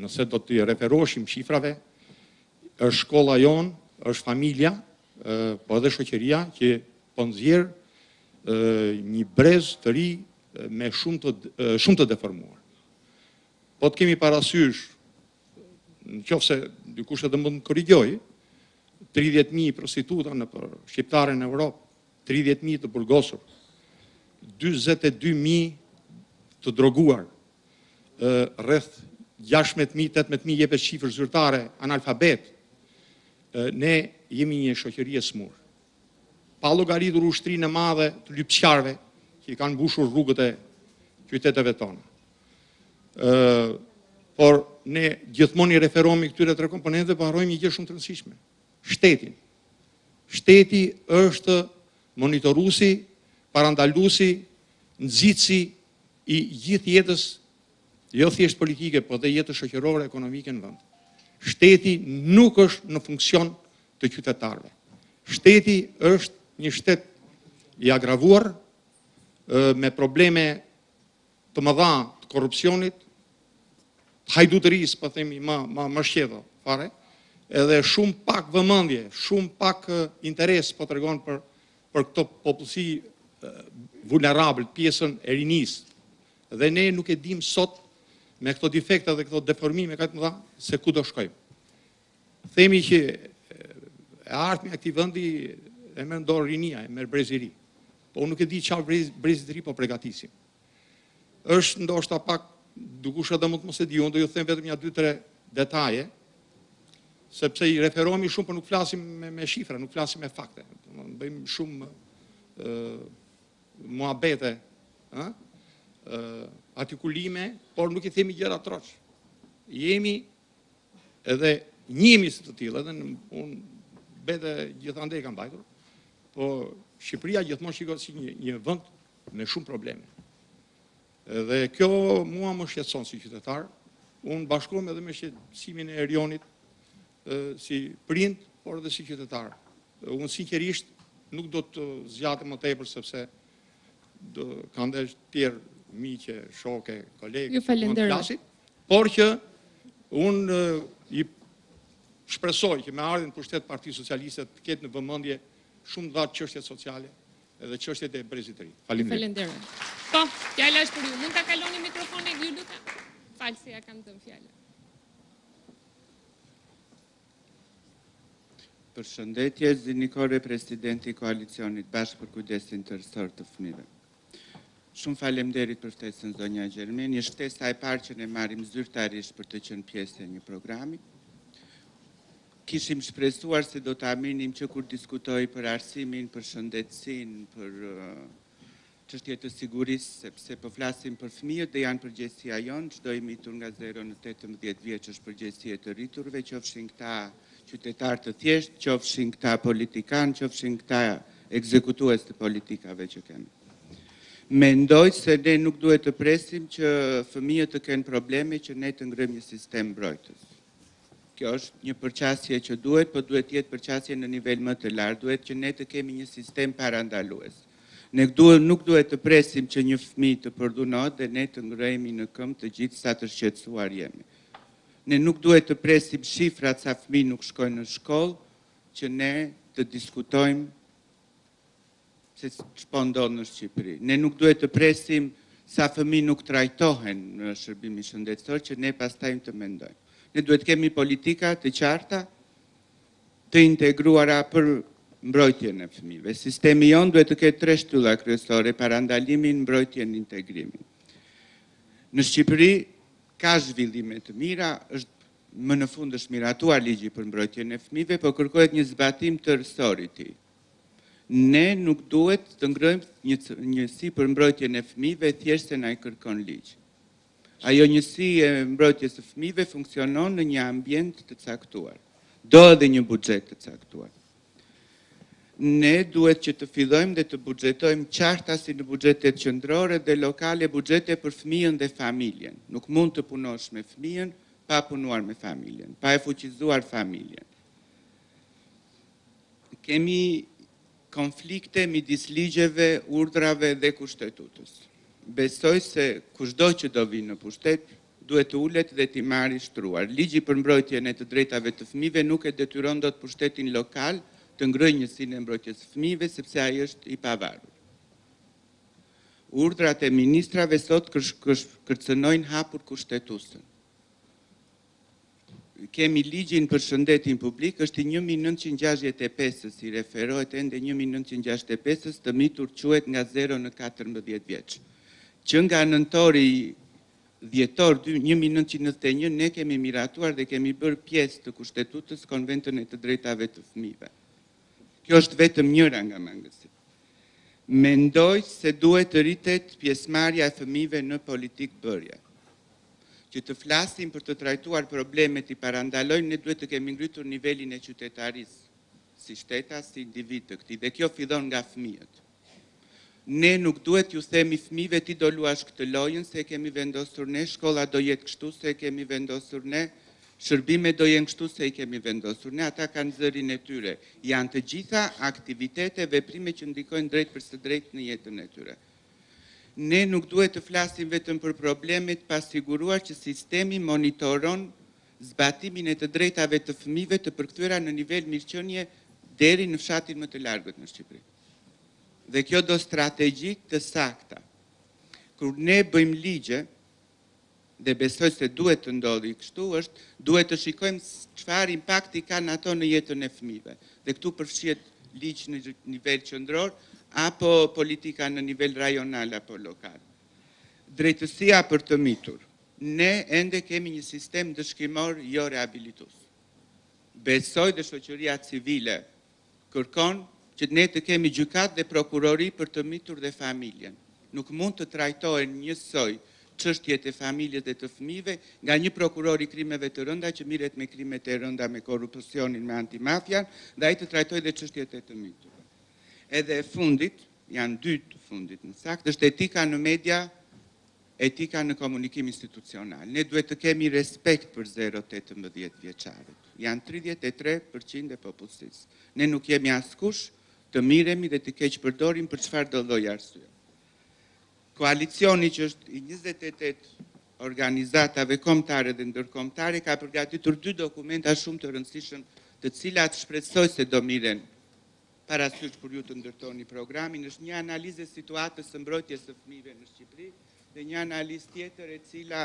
Nëse do t'i referoheshim shifrave, është shkolla jonë, është familja, po edhe shoqëria që po nxjerr një brez të ri me shumë të shumë të deformuar. Po të kemi parasysh në qoftë se dikush edhe mund të më korrigjojë, 30.000 prostituta nëpër shqiptare në Evropë, 30.000 të burgosur, 22.000 të droguar, rreth gjashtëmbëdhjetë mijë, tetëmbëdhjetë mijë jepet shifër zyrtare analfabetë, ne jemi një shoqëri e smurë. Pa llogaritur ushtrinë e madhe të lypsarëve që i kanë mbushur rrugët e qyteteve tona. Ë por ne gjithmonë i referohemi këtyre tre komponentëve, po harrojmë një gjë shumë të rëndësishme, shtetin. Shteti është monitoruesi, parandaluesi, nxitësi i gjithë jetës jo thjesht politike, po dhe jetës shoqërore, ekonomike në vend. Shteti nuk është në funksion të qytetarëve. Shteti është një shtet i agravuar me probleme të mëdha të korrupsionit, të hajdutërisë, po themi më shqeto fare, edhe shumë pak vëmendje, shumë pak interes po tregon për për këtë popullsi vulnerabël pjesën e rinisë dhe ne nuk e dimë sot me këto difekte dhe këto deformime kaq të mëdha se ku do shkojmë themi që të ardhmen e këtij vendi e merr në dorë rinia e merr brezi ri po nuk e di ça brezi të ri po përgatisim Është ndoshta pak dikush edhe mund të mos e dijë, unë do ju them vetëm një dy tre detaje, sepse i referohemi shumë, por nuk flasim me, me shifra, nuk flasim me fakte. Ne bëjmë shumë ë muhabete, ë artikulime, por nuk i themi gjërat troç. Jemi edhe njëmi si të tillë, edhe unë vetë gjithandej kam vajtur, po Shqipëria gjithmonë shikohet si një, një vënd Me shumë probleme. Dhe kjo mua më shqetëson si qytetar. Unë bashkohem edhe me shqetësimin e Erjonit si prind, por edhe si qytetar. Unë sinqerisht nuk do të zgjatem më tepër sepse do ketë dhe tjerë miqe, shoke, kolegë. Ju falenderoj. Por që unë i shpresoj që me ardhjen në pushtet Partia Socialiste të ketë në vëmendje shumë dhe çështjet sociale Edhe çështjet e brezit të ri. Faleminderit. Falenderoj. Po, fjala është për ju. Mund ta kaloni mikrofonin, ju lutem? Fal se ia kam dhënë fjalën. Përshëndetje, Zini Kore presidenti i koalicionit Bashkë për Kujdesin Tërësor të Fëmijëve. Shumë faleminderit për ftesën zonja Gjermeni. Është ftesa e parë që ne marrim zyrtarisht për të qenë pjesë e një programi. Kishim shpresuar se do ta mirnim që kur diskutohej për arsimin, për shëndetësinë, për çështje të sigurisë, sepse po flasim për fëmijët dhe janë përgjegjësia jonë, çdo i mitur nga zero në tetëmbëdhjetë vjeç është përgjegjësi e të rriturve, qofshin këta qytetarë të thjeshtë, qofshin këta politikanë, qofshin këta ekzekutues të politikave që kemi. Mendoj se ne nuk duhet të presim që fëmijët të kenë probleme që ne të ngrëjmë një sistem mbrojtës. Kjo është një përqasje që duhet, po duhet të jetë përqasje në nivel më të lartë. Duhet që ne të kemi një sistem parandalues. Ne nuk duhet të presim që një fëmijë të përdhunohet dhe ne të ngrëhemi në këmbë të gjithë sa të shqetësuar jemi. Ne nuk duhet të presim shifrat sa fëmijë nuk shkojnë në shkollë që ne të diskutojmë se ç'po ndodh në Shqipëri. Ne nuk duhet të presim sa fëmijë nuk trajtohen në shërbimin shëndetësor që ne pastaj të mendojmë. Ne duhet të kemi politika të qarta, të integruara për mbrojtjen e fëmijëve. Sistemi jonë duhet të ketë tre shtylla kryesore, parandalimin, mbrojtjen, integrimin. Në Shqipëri ka zhvillime të mira, është më në fund është miratuar ligji për mbrojtjen e fëmijëve, por kërkohet një zbatim tërësor i tij. Ne nuk duhet të ngrejmë një njësi për mbrojtjen e fëmijëve thjesht se na i kërkon ligji. Ajo njësi e mbrojtjes së fëmijëve funksionon në një ambient të caktuar. Do edhe një buxhet të caktuar. Ne duhet që të fillojmë dhe të buxhetojmë qartë si në buxhetet qendrore dhe lokale buxhete për fëmijën dhe familjen. Nuk mund të punosh me fëmijën pa punuar me familjen, pa e fuqizuar familjen. Kemi konflikte midis ligjeve, urdhrave dhe Kushtetutës. Besoj se kushdo që do vijë në pushtet, duhet të ulet dhe t'i marrë shtruar. Ligji për mbrojtjen e të drejtave të fëmijëve nuk e detyron dot pushtetin lokal të ngrejë njësinë e mbrojtjes së fëmijëve sepse ai është i pavarur. Urdhrat e ministrave sot kërcënojnë hapur Kushtetusën. Kemi ligjin për shëndetin publik, është i një mijë e nëntëqind e gjashtëdhjetë e pesë-s, i referohet ende një mijë e nëntëqind e gjashtëdhjetë e pesë-s, të mitur quhet nga zero në katërmbëdhjetë vjeç. Që nga nëntori, dhjetor dy, një mijë e nëntëqind e nëntëdhjetë e një ne kemi miratuar dhe kemi bërë pjesë të Kushtetutës Konventën e të Drejtave të Fëmijëve. Kjo është vetëm njëra nga mangësitë. Mendoj se duhet të rritet pjesëmarrja e fëmijëve në politikëbërje. Që të flasim për të trajtuar problemet t'i parandalojmë ne duhet të kemi ngritur nivelin e qytetarisë si shtetas si individë të këtij dhe kjo fillon nga fëmijët. Ne nuk duhet t'iu themi fëmijëve ti do luash këtë lojën se e kemi vendosur ne, shkolla do jetë kështu se e kemi vendosur ne, shërbimet do jenë kështu se i kemi vendosur ne, ata kanë zërin e tyre. Janë të gjitha aktivitete, veprime që ndikojnë drejtpërsëdrejt në jetën e tyre. Ne nuk duhet të flasim vetëm për problemet pa siguruar që sistemi monitoron zbatimin e të drejtave të fëmijëve të përkthyera në nivel mirëqenie deri në fshatin më të largët në Shqipëri. Dhe kjo do strategji të sakta. Kur ne bëjmë ligje, dhe besoj se duhet të ndodhi kështu është duhet të shikojmë çfarë impakti kanë ato në jetën e fëmijëve dhe këtu përfshihet ligj në nivel qendror apo politika në nivel rajonal apo lokal. Drejtësia për të mitur. Ne ende kemi një sistem ndëshkimor jo rehabilitues. Besoj dhe shoqëria civile Kërkon që ne të kemi gjykatë dhe prokurori për të mitur dhe familjen. Nuk mund të trajtohen njësoj çështjet e familjes dhe të fëmijëve nga një prokuror i krimeve të rënda që merret me krimet e rënda me korrupsionin me antimafian dhe ai të trajtojë dhe çështjet e të miturve. Edhe e fundit, janë dy të fundit më saktë, është etika në media Etika në komunikim institucional. Ne duhet të kemi respekt për zero tetëmbëdhjetë vjeçarët. Janë tridhjetë e tre për qind e popullsisë. Ne nuk jemi askush të miremi dhe të keqpërdorim për çfarëdo lloj arsye. Koalicioni që është i njëzet e tetë organizatave kombëtare dhe ndërkombëtare ka përgatitur dy dokumenta shumë të rëndësishëm të cilat shpresoj se do miren parasysh kur ju të ndërtoni programin është një analizë e situatës së mbrojtjes së fëmijëve në Shqipëri dhe një analizë tjetër e cila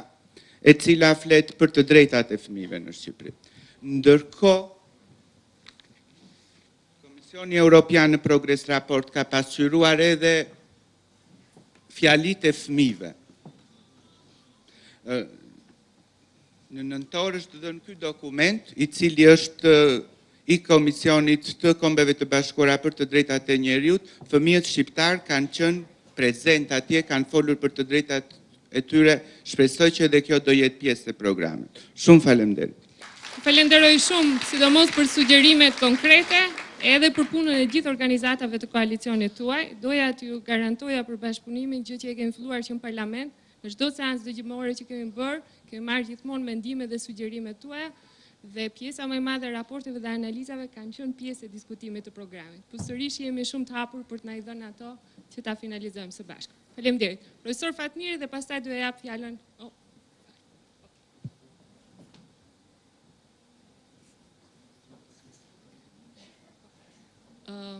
e cila flet për të drejtat e fëmijëve në Shqipëri. Ndërkohë Komisioni Europian në Progres Raport ka pasqyruar edhe fjalitë e fëmijëve. Në nëntor është dhënë ky dokument, i cili është i Komisionit të Kombeve të Bashkuara për të Drejtat e Njeriut, fëmijët shqiptarë kanë qenë prezent atje, kanë folur për të drejtat e tyre, shpresoj që edhe kjo do jetë pjesë e programit. Shumë faleminderit. Falenderoj shumë, sidomos për sugjerimet konkrete, edhe për punën e gjithë organizatave të koalicionit tuaj. Doja t'ju garantoja për bashkëpunimin, gjë që e kemi filluar që në parlament, Në çdo seancë dëgjimore që kemi bërë, kemi marrë gjithmonë mendime dhe sugjerimet tuaja dhe pjesa më e madhe e raporteve dhe analizave kanë qenë pjesë e diskutimit të programit. Po sërish jemi shumë të hapur për të na i dhënë ato që ta finalizojmë së bashku. Faleminderit. Profesor Fatmiri dhe pastaj do e jap fjalën oh. Uh,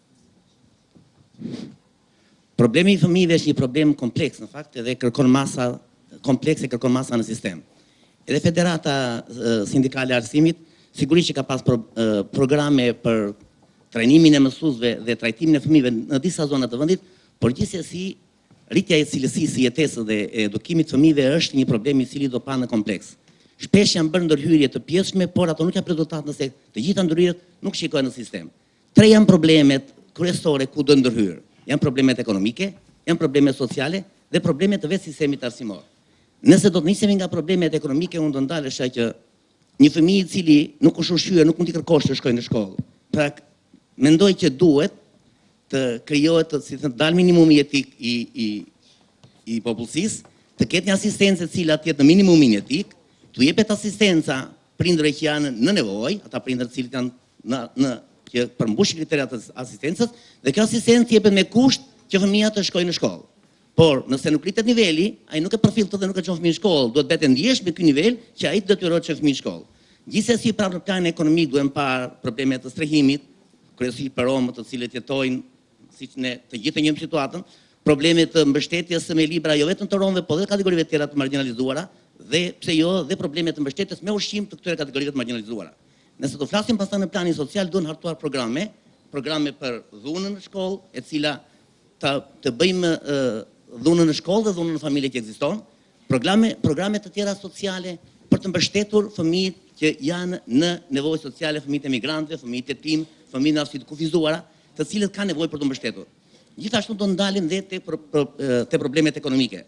Problemi i fëmijëve është një problem kompleks në fakt edhe kërkon masa komplekse kërkon masa në sistem. Edhe Federata Sindikale e Arsimit sigurisht që ka pas pro, programe për trajnimin e mësuesve dhe trajtimin e fëmijëve në disa zona të vendit, por gjithsesi rritja e cilësisë së jetesës dhe e edukimit të fëmijëve është një problem i cili do pa në kompleks. Shpesh janë bërë ndërhyrje të pjesshme, por ato nuk japin rezultat nëse të gjitha ndërhyrjet nuk shikohen në sistem. Tre janë problemet kryesore ku do ndërhyrë. Janë problemet ekonomike, janë problemet sociale dhe probleme të vetë sistemit arsimor. Nëse do të nisemi nga problemet ekonomike, unë do ndalesha që një fëmijë i cili nuk është ushqyer, nuk mund t'i kërkosh të shkojë në shkollë. Pra, mendoj që duhet të krijohet të si të dalë minimumi jetik i, i, i popullsisë, të ketë një asistencë e cila të jetë në minimumin jetik, të jepet asistenca prindërve që janë në nevojë, ata prindër cilët janë në, në, që përmbushin kriteret e asistencës dhe kjo asistencë jepet me kusht që fëmija të shkojë në shkollë. Por, nëse nuk rritet niveli, ai nuk e përfill këtë dhe nuk e çon fëmijën në shkollë. Duhet të bëhet i ndjeshëm ky nivel që ai të detyrohet të çojë fëmijën në shkollë. Gjithsesi, pra në planin ekonomik duhen parë probleme të strehimit, kryesisht për romët të cilët jetojnë siç ne të gjithë e njohim situatën, probleme të mbështetjes me libra jo vetëm të romëve, por edhe kategorive të tjera të margjinalizuara dhe pse jo dhe probleme të mbështetjes me ushqim të këtyre kategorive të margjinalizuara. Nëse do flasim pastaj në planin social duhen hartuar programe, programe për dhunën në shkollë, e cila të, të bëjmë dhunën në shkollë dhe dhunën në familje që ekziston, programe programe të tjera sociale për të mbështetur fëmijët që janë në nevojë sociale, fëmijët e emigrantëve, fëmijët jetim, fëmijët me aftësi të kufizuara, të cilët kanë nevojë për t'u mbështetur. Gjithashtu do ndalim dhe te, te problemet ekonomike.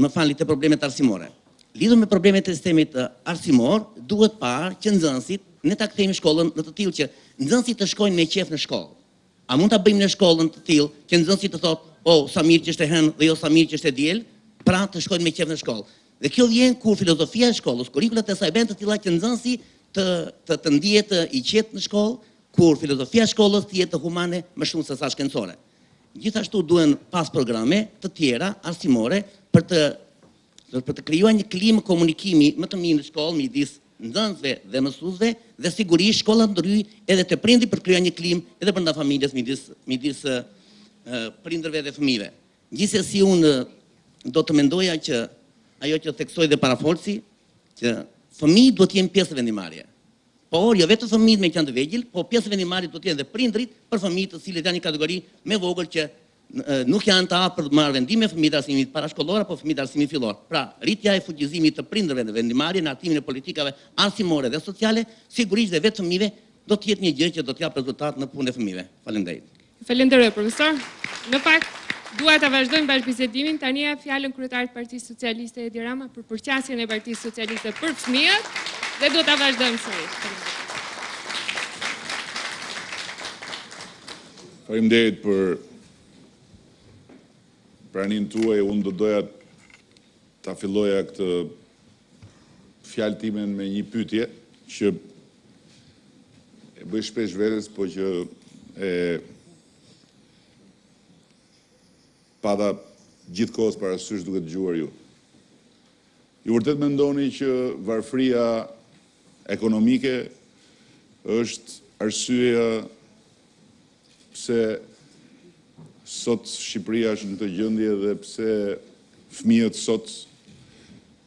Më falni, te problemet arsimore. Lidhur me problemet e sistemit arsimor, duhet parë që nxënësit, ne ta kthejmë shkollën në të tillë që nxënësit të shkojnë me qejf në shkollë. A mund ta bëjmë ne shkollën të tillë që nxënësi të thotë, o, sa mirë që është e hënë dhe jo sa mirë që është e diel, pra të shkojë me qejf në shkollë. Dhe kjo vjen kur filozofia e shkollës, kurrikulat e saj bëhen të tilla që nxënësi të të, të ndihet i qetë në shkollë, kur filozofia e shkollës të jetë humane më shumë se sa shkencore. Gjithashtu duhen pas programe të tjera arsimore për të për të krijuar një klimë komunikimi më të mirë në shkollë midis nxënësve dhe mësuesve dhe sigurisht shkolla të ndërhyjë edhe te prindi për të krijuar një klimë edhe brenda familjes midis midis prindërve dhe fëmijëve. Gjithsesi unë do të mendoja që ajo që theksoi dhe parafolësi që fëmijët duhet të jenë pjesë e vendimmarrjes. Por jo vetëm fëmijët meqë janë të vegjël, po pjesë e vendimmarrjes do të jenë dhe prindërit për fëmijët të cilët janë një kategori më e vogël që nuk janë të aftë për të marrë vendime fëmijët e arsimit parashkollor apo fëmijët e arsimit fillor. Pra, rritja e fuqizimit të prindërve në vendimmarrje në hartimin e politikave arsimore dhe sociale, sigurisht dhe vetë fëmijëve do të jetë një gjë që do të japë rezultat në punën e fëmijëve. Faleminderit. Ju falënderoj, profesor. Në fakt, dua ta vazhdojmë bashkëbisedimin. Tani ia jap fjalën kryetarit të Partisë Socialiste Edi Rama për përqasjen e Partisë Socialiste për fëmijët dhe do ta vazhdojmë sërish. Faleminderit për praninë tuaj. Unë do doja ta filloja këtë fjalë timen me një pyetje që e bëj shpesh vetes po që e pata gjithë kohës parasysh duke dëgjuar ju. Ju vërtet mendoni që varfëria ekonomike është arsyeja Pse sot Shqipëria është në këtë gjendje dhe pse fëmijët sot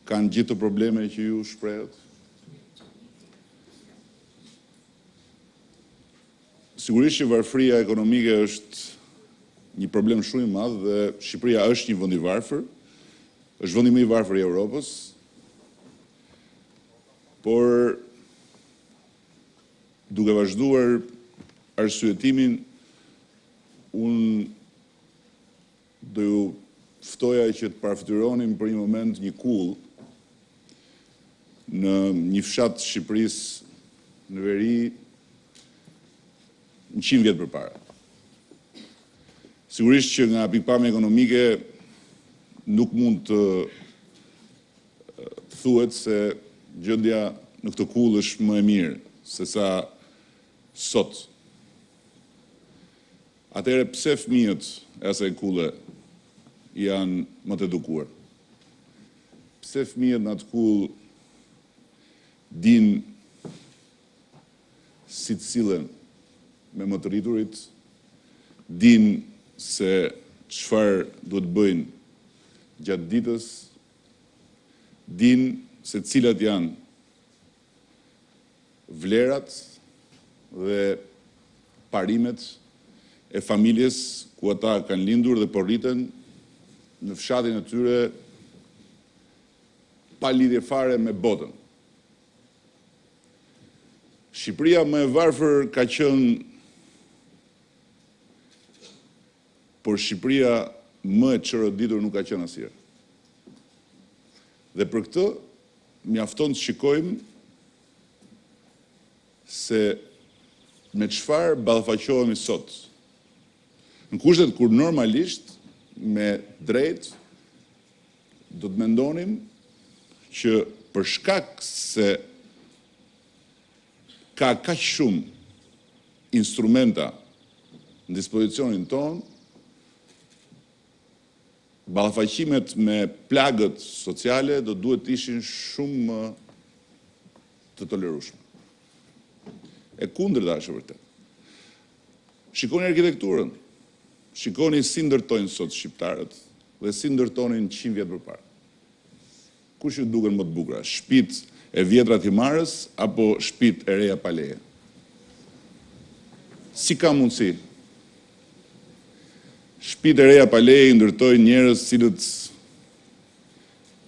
kanë gjithë këto probleme që ju shprehët? Sigurisht që varfëria ekonomike është një problem shumë i madh dhe Shqipëria është një vend i varfër. Është vendi më i varfër i Europës. Por Duke vazhduar arsyetimin, unë do ju ftoja që të parafytyronim për një moment një kullë në një fshat të Shqipërisë në veri njëqind vjet përpara. Sigurisht që nga pikëpamja ekonomike nuk mund të Thuhet se gjendja në këtë kullë është më e mirë se sa sot. Atëherë pse fëmijët e asaj kulle janë më të edukuar? Pse fëmijët në atë kullë dinë si të sillen me më të rriturit, dinë se çfarë duhet të bëjnë gjatë ditës, Dinë se cilat janë vlerat dhe parimet e familjes ku ata kanë lindur dhe po rriten në fshatin e tyre pa lidhje fare me botën. Shqipëria më e varfër ka qenë Por Shqipëria më e çoroditur nuk ka qenë asnjëherë. Dhe për këtë mjafton të shikojmë se me çfarë ballafaqohemi sot. Në kushtet kur normalisht me të drejtë do të mendonim që për shkak se Ka kaq shumë instrumenta në dispozicionin tonë, ballafaqimet me plagët sociale do duhet të ishin shumë më të tolerueshme. E kundërta është e vërtetë. Shikoni arkitekturën, shikoni si ndërtojnë sot shqiptarët dhe si ndërtonin njëqind vjet përpara. Kush ju duken më të bukura, shpitë e vjetra të Himarës apo shpitë e reja pa leje? Si ka mundësi? Shpitë e reja pa leje i ndërtojnë njerëz të cilët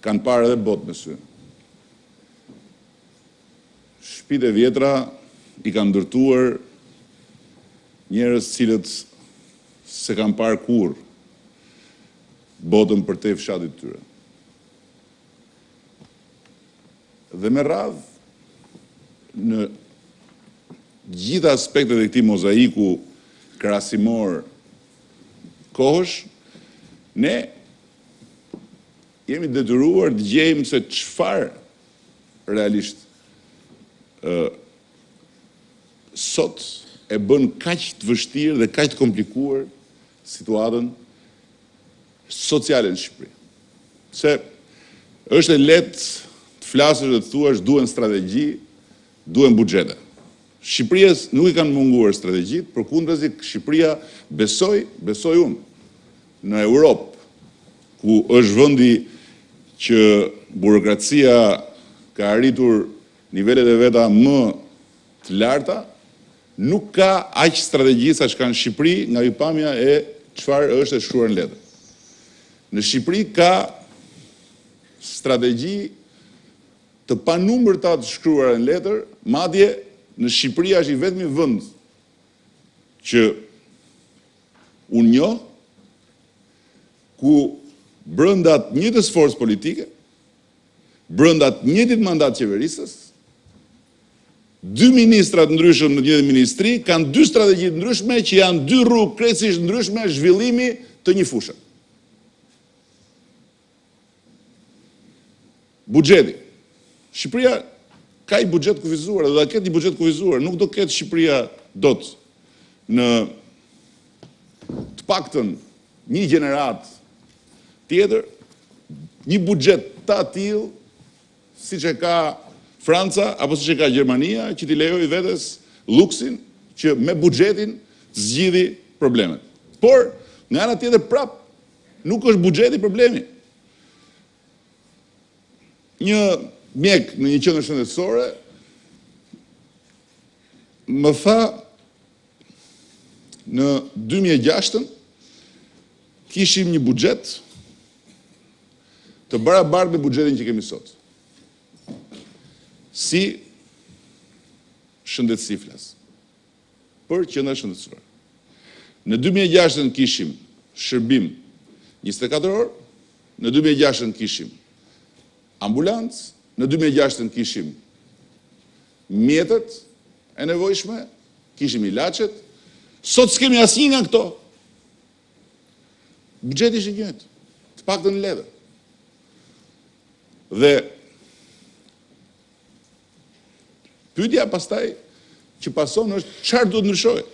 kanë parë edhe botë me sy. Shpitë e vjetra i kanë ndërtuar njerëz të cilët s'e kanë parë kurrë botën përtej fshatit të tyre. Dhe me radhë, në të gjitha aspektet e këtij mozaiku krahasimor kohësh, ne jemi detyruar të gjejmë se çfarë realisht sot e bën kaq të vështirë dhe kaq të komplikuar situatën sociale në Shqipëri. Se është e lehtë të flasësh dhe të thuash duhen strategji, duhen buxhete. Shqipërisë nuk i kanë munguar strategjitë, përkundrazi Shqipëria besoj, besoj unë, në Europë, ku është vendi që burokracia ka arritur nivelet e veta më të larta, Nuk ka aq strategji saç ka në Shqipëri nga pikëpamja e çfarë është e shkruar në letër. Në Shqipëri ka strategji të panumërta të shkruara në letër, madje në Shqipëri është i vetmi vend që unë njoh ku brenda një force politike, Brenda një mandati qeverisës, dy ministra të ndryshëm në një ministri kanë dy strategji të ndryshme që janë dy rrugë krejtësisht ndryshme zhvillimi të një fushe. Buxheti. Shqipëria ka një buxhet kufizuar dhe do ta ketë një buxhet kufizuar, nuk do ketë Shqipëria dot në të paktën një gjeneratë tjetër, një buxhet të atillë siç e ka Franca apo siç e ka Gjermania që t'i lejojë vetes lluksin që me buxhetin të zgjidhi problemet. Por, nga ana tjetër prap nuk është buxheti problemi. Një mjek në një qendër shëndetësore më tha Në dy mijë e gjashtën kishim një buxhet të barabartë me buxhetin që kemi sot. Si shëndetësi flas. Për qendra shëndetësore. Në dy mijë e gjashtën kishim shërbim 24 orë, në dy mijë e gjashtën kishim ambulancë, në dy mijë e gjashtën kishim mjetet e nevojshme, kishim ilaçet, sot s'kemi asnjë nga këto. Buxheti është i njëjtë, të paktën në letër. Dhe pyetja pastaj që pason është çfarë duhet ndryshojë?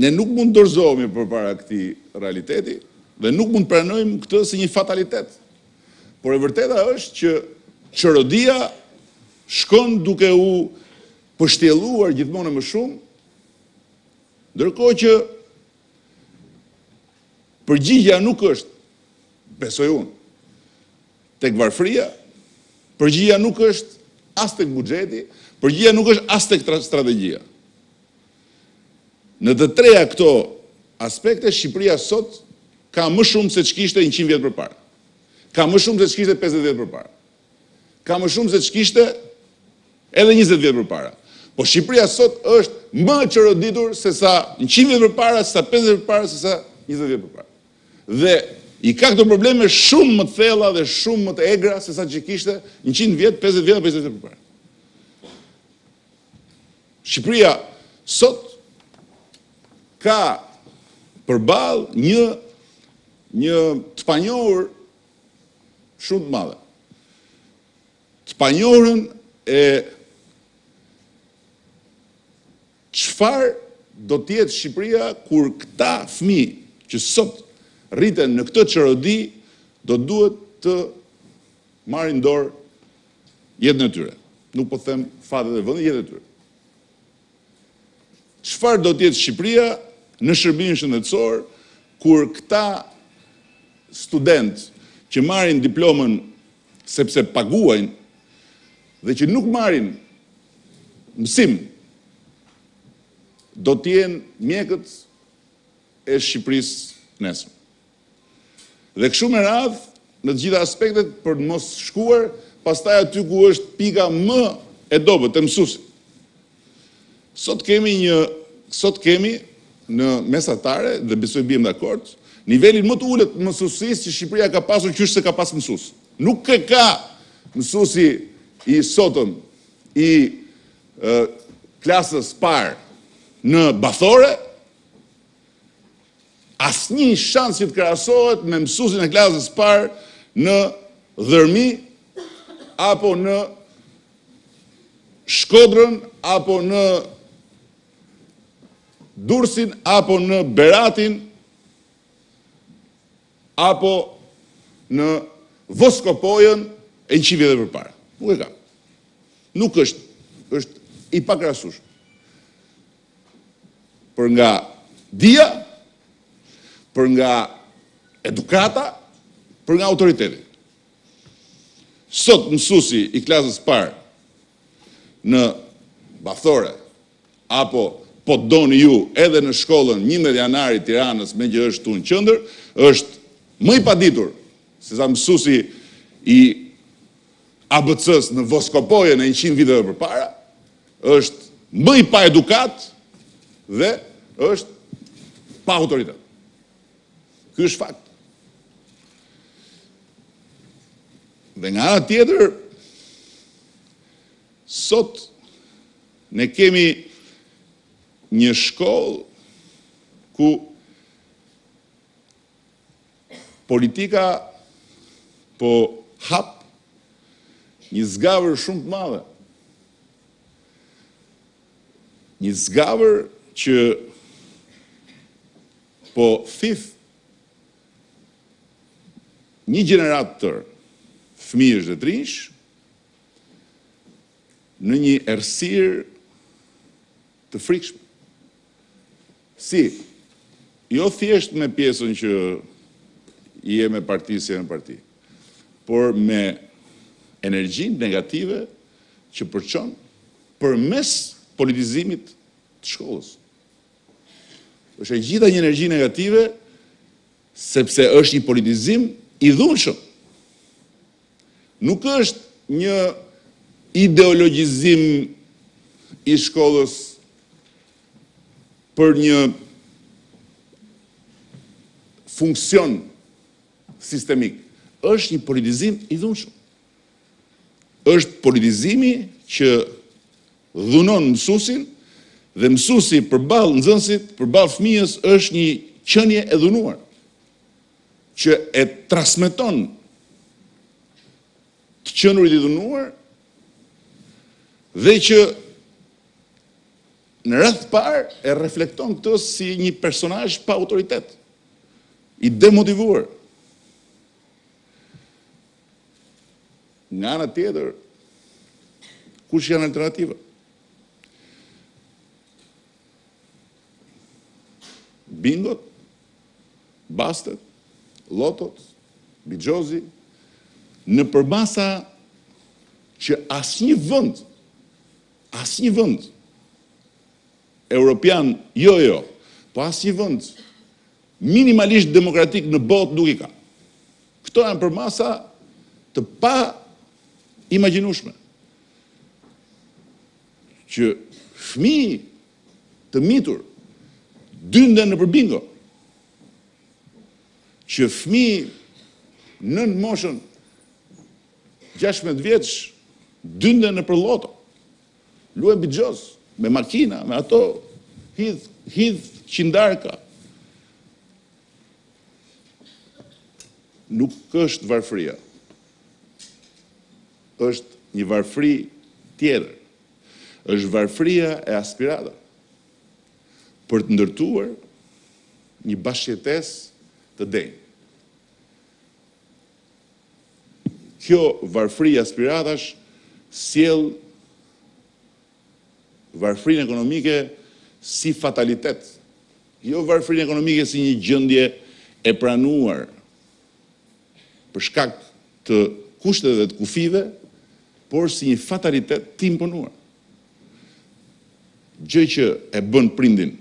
Ne nuk mund të dorëzohemi përpara këtij realiteti dhe nuk mund të pranojmë këtë si një fatalitet. Por e vërteta është që çorodia shkon duke u pështjelluar gjithmonë e më shumë, ndërkohë që përgjigja nuk është, besoj unë, Tek varfëria, përgjigja nuk është as tek buxheti, përgjigja nuk është as tek strategjia. Në të treja këto aspekte Shqipëria sot ka më shumë se ç'kishte njëqind vjet përpara. Ka më shumë se ç'kishte pesëdhjetë vjet përpara. Ka më shumë se ç'kishte edhe njëzet vjet përpara. Po Shqipëria sot është më e çoroditur sesa njëqind vjet përpara, sesa pesëdhjetë vjet përpara, sesa njëzet vjet përpara. Dhe i ka këto probleme shumë më të thella dhe shumë më të egra se sa ç'i kishte njëqind vjet, pesëdhjetë vjet apo njëzet vjet përpara. Shqipëria sot ka përballë një një të panjohur shumë të madhe. Të panjohurën e çfarë do të jetë Shqipëria kur këta fëmijë që sot rriten në këtë çorodi do duhet të marrin në dorë jetën e tyre, nuk po them fatet e vendit, jetën e tyre. Çfarë do të jetë Shqipëria në shërbimin shëndetësor kur këta studentë që marrin diplomën sepse paguajnë dhe që nuk marrin mësim do të jenë mjekët e Shqipërisë nesër. Dhe kështu me radhë në të gjitha aspektet për të mos shkuar pastaj aty ku është pika më e dobët te mësuesit. Sot kemi një sot kemi në mesatare dhe besoj biem dakord, nivelin më të ulët të mësuesisë që Shqipëria ka pasur qysh se ka pas mësues. Nuk e ka mësuesi i sotëm i klasës parë në Bathore asnjë shans që të krahasohet me mësuesin e klasës parë në Dhërmi apo në Shkodrën apo në Durrësin apo në Beratin apo në Voskopojën e njëqind viteve përpara. Nuk e ka. Nuk është, është i pakrahasueshëm. Për nga dija, për nga edukata, për nga autoriteti. Sot mësuesi i klasës së parë në Bathore apo po të doni ju edhe në shkollën njëmbëdhjetë janari të Tiranës meqë është këtu në qendër është më i paditur sesa mësuesi i ABC-së në Voskopojën e njëqind viteve përpara, është më i pa edukatë dhe është pa autoritet. Ky është fakt. Dhe nga ana tjetër, sot ne kemi një shkollë ku politika po hap një zgavër shumë të madhe. Një zgavër që Po thith një gjeneratë të tërë fëmijësh dhe të rinjsh në një errësirë të frikshme. Si, jo thjesht me pjesën që je me parti s'je me parti, por me energjinë negative që përçon përmes politizimit të shkollës. Është e gjitha një energji negative sepse është një politizim i dhunshëm. Nuk është një ideologjizim i shkollës për një funksion sistemik. Është një politizim i dhunshëm. Është politizimi që dhunon mësuesin dhe mësuesi përballë nxënësit, përballë fëmijës është një qenie e dhunuar që e transmeton të qenurit i dhunuar dhe që në radhë të parë e reflekton këtë si një personazh pa autoritet, i demotivuar. Nga ana tjetër, kush janë alternativat? Bingot, bastet, lotot, bixhozi, në përmasa që asnjë vend, asnjë vend europian, jo jo, po asnjë vend minimalisht demokratik në botë nuk i ka. Këto janë përmasa të paimagjinueshme që fëmijë të mitur dynden nëpër bingo, që fëmijë nën moshën 16 vjeç dynden nëpër loto, luajnë bixhoz me makina, me ato hidh qindarka, Nuk është varfëria. Është një varfëri tjetër. Është varfëria e aspiratave për të ndërtuar një bashkëjetesë të denjë. Kjo varfëri aspiratash sjell varfërinë ekonomike si fatalitet, jo varfërinë ekonomike si një gjendje e pranuar për shkak të kushteve dhe të kufijve, por si një fatalitet të imponuar. Gjë që e bën prindin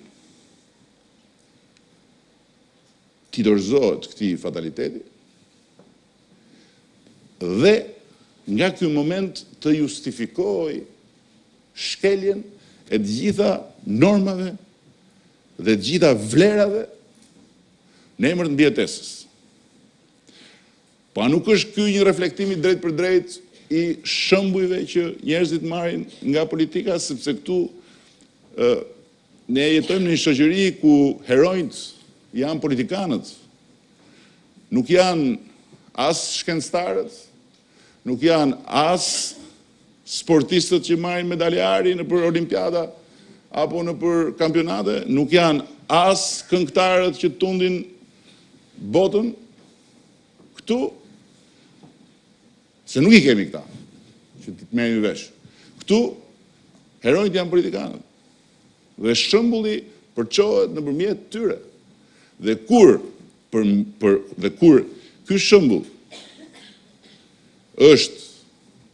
t'i dorëzohet këtij fataliteti. dhe nga ky moment të justifikojë shkeljen e të gjitha normave dhe të gjitha vlerave në emër të mbijetesës. Po a nuk është ky një reflektim i drejtpërdrejtë i shembujve që njerëzit marrin nga politika, sepse këtu Ne jetojmë në një shoqëri ku heronjtë janë politikanët. Nuk janë as shkencëtarët, nuk janë as sportistët që marrin medalje ari nëpër olimpiada apo nëpër kampionate, nuk janë as këngëtarët që tundin botën këtu, se nuk i kemi këta që të merremi vesh. Këtu heronjtë janë politikanët. Dhe shembulli përçohet nëpërmjet tyre. Dhe kur për për dhe kur ky shembull është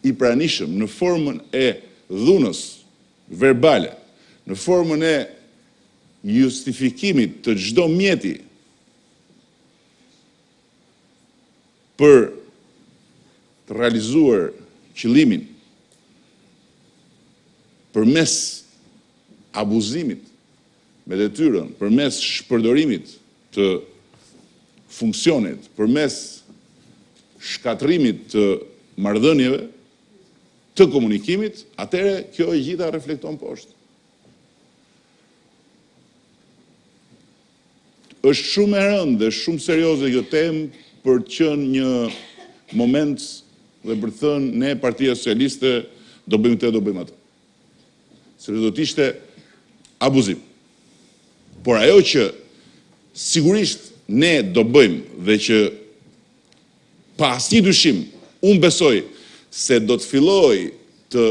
i pranishëm në formën e dhunës verbale, në formën e justifikimit të çdo mjeti, Për të realizuar qëllimin përmes abuzimit me detyrën, përmes shpërdorimit të funksionit, përmes shkatërrimit të marrëdhënieve, të komunikimit, atëherë kjo e gjitha reflekton poshtë. Është shumë e rëndë dhe shumë serioze kjo temë për të qenë një moment dhe për të thënë ne Partia Socialiste do bëjmë këtë e do bëjmë atë. Sepse do të ishte abuzim. Por ajo që sigurisht ne do bëjmë dhe që pa asnjë dyshim unë besoj se do të fillojë të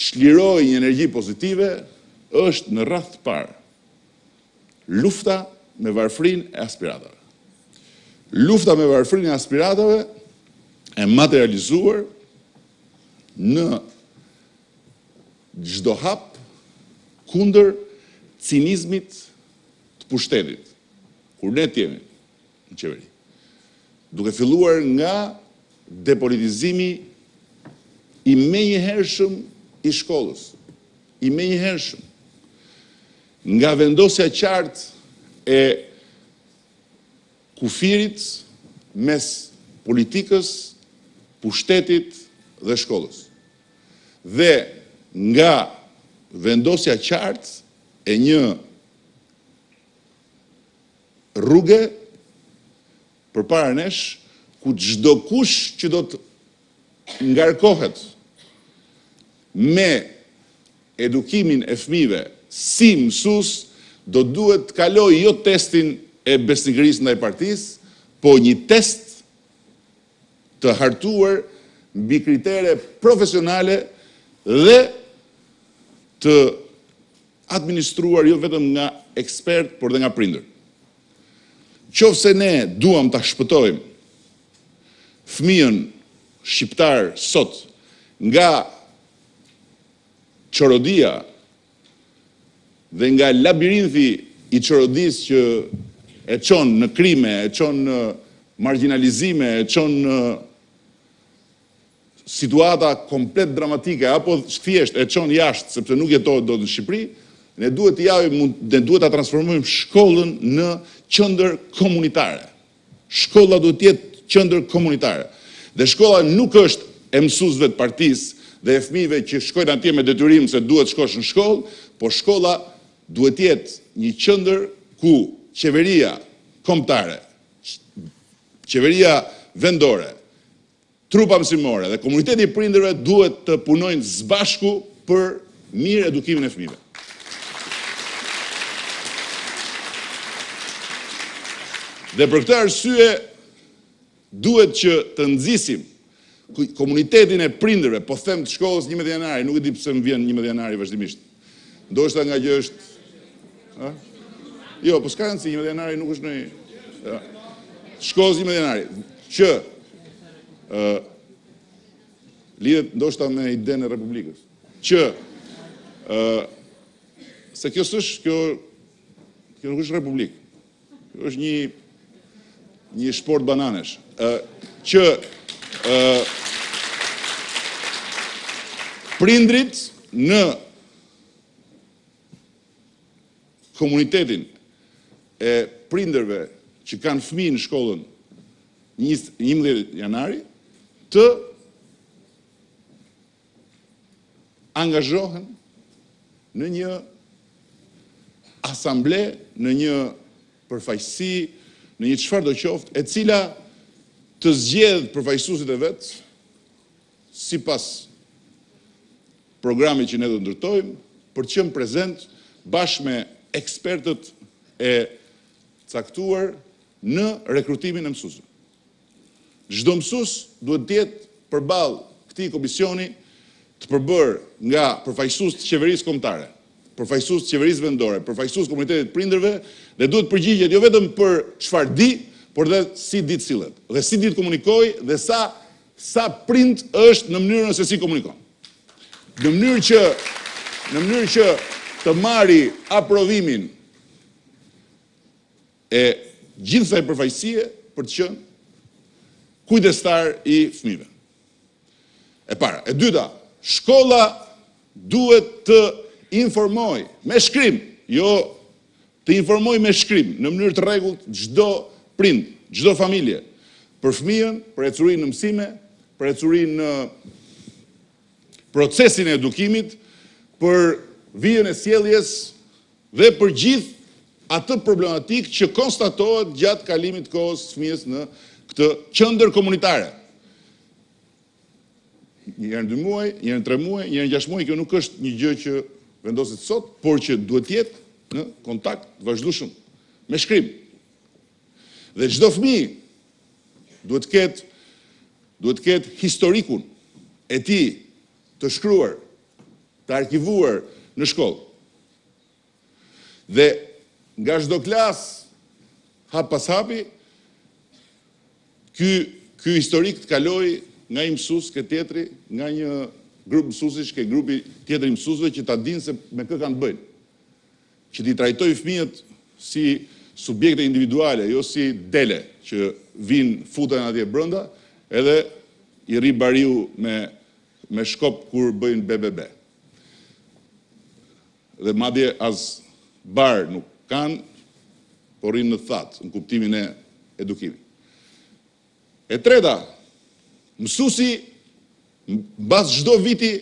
Çlirojë një energji pozitive është në radhë të parë lufta me varfërinë e aspiratave. Lufta me varfërinë e aspiratave e materializuar në çdo hap kundër cinizmit të pushtetit. Kur ne të jemi në qeveri. Duke filluar nga depolitizimi i menjëhershëm i shkollës, i menjëhershëm, nga vendosja e qartë e kufirit mes politikës, pushtetit dhe shkollës dhe nga vendosja e qartë e një rruge përpara nesh ku çdokush që do të ngarkohet me edukimin e fëmijëve si mësues do duhet të kalojë jo testin e besnikërisë ndaj partisë, po një test të hartuar mbi kritere profesionale dhe të administruar jo vetëm nga ekspertë, por dhe nga prindër. Qoftë se ne duam ta shpëtojmë fëmijën shqiptar sot nga çorodia dhe nga labirinthi i çorodisë që e çon në krime, e çon në margjinalizime, e çon në. situata komplet dramatike apo thjesht e çon jashtë sepse nuk jetohet dot në Shqipëri, ne duhet t'i japim, ne duhet ta transformojmë shkollën në qendër komunitare. Shkolla duhet të jetë qendër komunitare. Dhe shkolla nuk është e mësuesve të partisë dhe e fëmijëve që shkojnë atje me detyrim se duhet të shkosh në shkollë, por shkolla duhet të jetë një qendër ku qeveria kombëtare, qeveria vendore, Trupa mësimore dhe komuniteti i prindërve duhet të punojnë sbashku për mirëedukimin e fëmijëve. Dhe për këtë arsye duhet që të nxisim komunitetin e prindërve, po them të shkollës njëmbëdhjetë janari, nuk e di pse më vjen njëmbëdhjetë janari vazhdimisht, Ndoshta nga që është ë? Jo, po s'ka rëndësi, 11 janari nuk është në ë. Shkollës 11 janari. Që ë lidhet ndoshta me idenë e Republikës. Që ë se kjo s'është kjo kjo nuk është Republikë. Kjo është një një sport bananesh, ë që ë prindrit në komunitetin e prindërve që kanë fëmijë në shkollën njëmbëdhjetë janari të angazhohen në një asamble, në një përfaqësi, në një çfarëdo qoftë, e cila të zgjedh përfaqësuesit e vet sipas programit që ne do ndërtojmë, për të qenë prezent bashkë me ekspertët e caktuar në rekrutimin e mësuesve. Çdo mësues duhet të jetë përballë këtij komisioni të përbërë nga përfaqësues të qeverisë kombëtare, përfaqësues të qeverisë vendore, përfaqësues komunitetit të prindërve dhe duhet të përgjigjet jo vetëm për çfarë di, por dhe si di të sillet dhe si di të komunikojë dhe sa sa prind është në mënyrën se si komunikon. Në mënyrë që në mënyrë që të marri aprovimin e gjithë kësaj përfaqësie për të qenë kujdestar i fëmijëve. E para. E dyta, shkolla duhet të informojë me shkrim, jo të informojë me shkrim, në mënyrë të rregullt çdo prind, çdo familje për fëmijën, për ecurinë në mësime, për ecurinë në. procesin e edukimit për vijën e sjelljes dhe për gjithë atë problematikë që konstatohet gjatë kalimit të kohës së fëmijës në këtë qendër komunitare. Një herë në dy muaj, një herë në tre muaj, një herë në gjashtë muaj, kjo nuk është një gjë që vendoset sot, por që duhet të jetë në kontakt të vazhdueshëm me shkrim. Dhe çdo fëmijë duhet të ketë duhet të ketë historikun e tij të shkruar, të arkivuar në shkollë. Dhe nga çdo klasë, hap pas hapi, ky ky historik të kalojë nga një mësues ke tjetri, nga një grup mësuesish ke grupi tjetër i mësuesve që ta dinë se me kë kanë të bëjnë. që t'i trajtojë fëmijët si subjekte individuale, jo si dele që vijnë futen atje brenda edhe i rri bariu me me shkop kur bëjnë be be be. Dhe madje as bar nuk kanë, po rrinë në thatë, në kuptimin e edukimit. E treta, mësuesi mbas çdo viti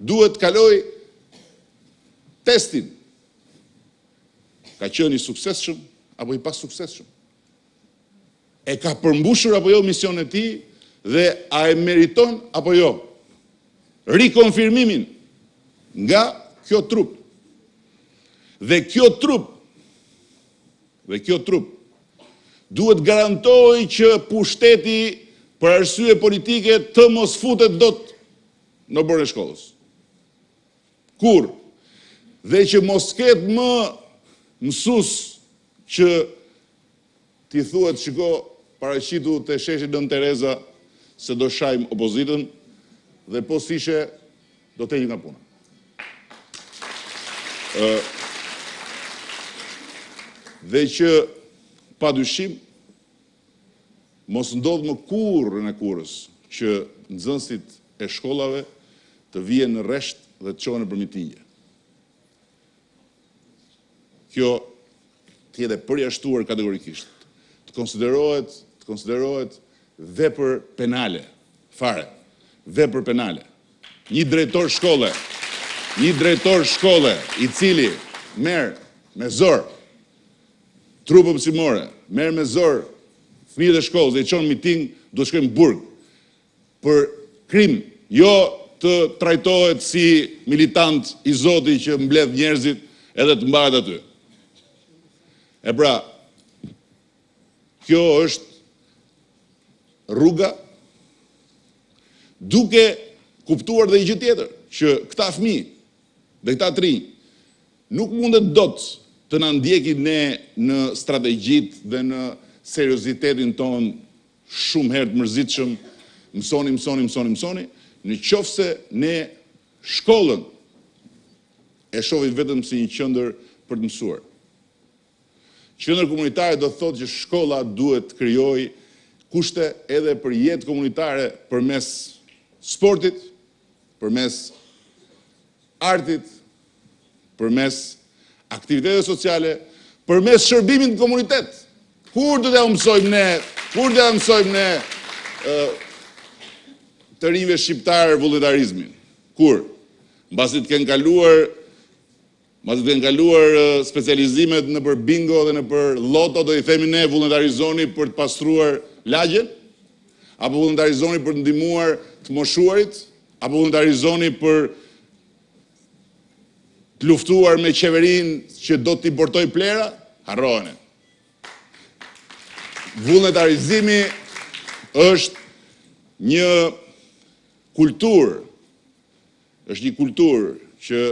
duhet të kalojë testin. Ka qenë i suksesshëm apo i pasuksesshëm? E ka përmbushur apo jo misionin e tij dhe a e meriton apo jo rikonfirmimin nga kjo trupë? Dhe kjo trupë Dhe kjo trup duhet garantojë që pushteti për arsye politike të mos futet dot në oborrin e shkollës. Kurrë. Dhe që mos të ketë më mësues që t'i thuhet shiko paraqitu te sheshi Nënë Tereza se do shajmë opozitën dhe po s'ishe Do të heq nga puna. Dhe që pa dyshim mos ndodhë më kurrën e kurrës që nxënësit e shkollave të vihen në rresht dhe të çohen nëpër mitingje. Kjo të jetë e përjashtuar kategorikisht, të konsiderohet, të konsiderohet vepër penale fare, vepër penale. Një drejtor shkolle, një drejtor shkolle i cili merr me zor trupa mësimore, merr me zor fëmijët e shkollës dhe i çon në miting, duhet të shkojë në burg. për krim jo të trajtohet si militant i zoti që mbledh njerëzit edhe të mbahet aty e pra kjo është rruga duke kuptuar dhe një gjë tjetër që këta fëmijë dhe këta të rinj nuk mundet dot të na ndjekin ne në strategjitë dhe në seriozitetin tonë Shumë herë të mërzitshëm, mësoni, mësoni, mësoni, mësoni, në qoftë se ne shkollën e shohim vetëm si një qendër për të mësuar. Qendër komunitare do të thotë që shkolla duhet të krijojë kushte edhe për jetë komunitare përmes sportit, përmes artit, përmes aktiviteteve sociale, përmes shërbimit në komunitet. Kur do t'ja mësojmë ne, kur do t'ja mësojmë ne të rinjve shqiptarë vullnetarizmin? Kur? Mbasi të kenë kaluar Mbasi të ken kaluar specializimet nëpër bingo dhe nëpër loto do i themi ne vullnetarizoni për të pastruar lagjen? Apo vullnetarizoni për të ndihmuar të moshuarit? Apo vullnetarizoni për të luftuar me qeverinë që do të importojë plera? Harrojeni. Vullnetarizmi është një kulturë. Është një kulturë që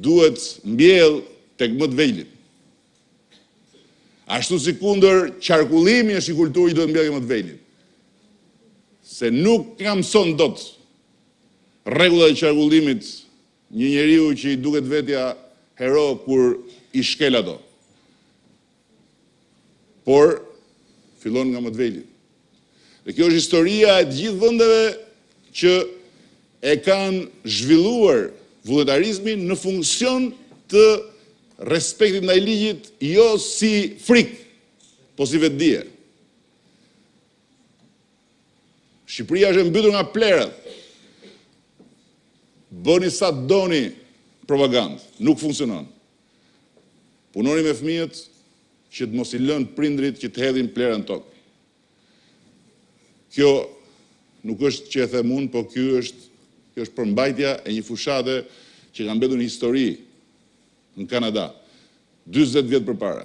duhet mbjellë tek më të vegjlit. Ashtu sikundër qarkullimi është një kulturë që duhet mbjellë tek më të vegjlit. Se nuk ja mëson dot rregullat e qarkullimit një njeriu që i duket vetja hero kur i shkel ato. Por, fillon nga më të vegjlit. Dhe kjo është historia e të gjithë vendeve që e kanë zhvilluar vullnetarizmin në funksion të respektit ndaj ligjit, jo si frikë, po si vetëdije. Shqipëria është e mbytur nga plerat. Bëni sa doni propagandë, nuk funksionon. Punoni me fëmijët që të mos i lënë prindërit që të hedhin plehra në tokë. Kjo nuk është që e them unë, po ky është kjo është përmbajtja e një fushate që ka mbetur në histori në Kanada njëzet vjet përpara,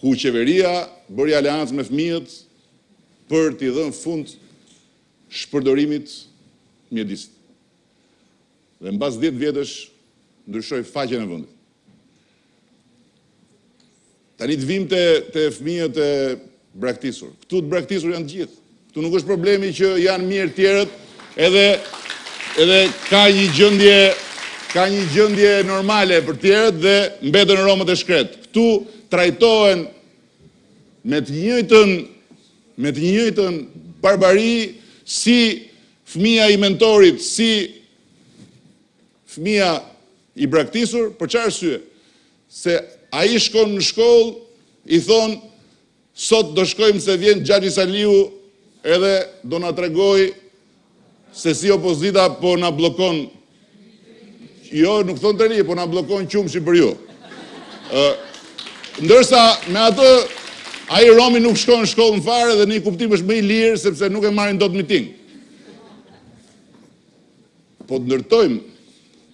ku qeveria bëri aleancë me fëmijët për t'i dhënë fund shpërdorimit të mjedisit. Dhe mbas dhjetë vjetësh ndryshoi faqen e vendit. Tani të vijmë te te fëmijët e braktisur. Këtu të braktisur janë të gjithë. Këtu nuk është problemi që janë mirë tjerët, edhe edhe ka një gjendje ka një gjendje normale për tjerët dhe mbeten romët e shkretë. Këtu trajtohen me të njëjtën me të njëjtën barbari si Fëmija i mentorit si fëmija i braktisur, për ç'arsye? Se ai shkon në shkollë, i thonë sot do shkojmë se vjen Xhaxhi Saliu edhe do na tregojë se si opozita po na bllokon Jo, nuk thon të ri, po na bllokon qumështin për ju. Ë ndërsa me atë ai romi nuk shkon në shkollë fare dhe në një kuptim është më i lirë sepse nuk e marrin dot në miting. Po ndërtojmë,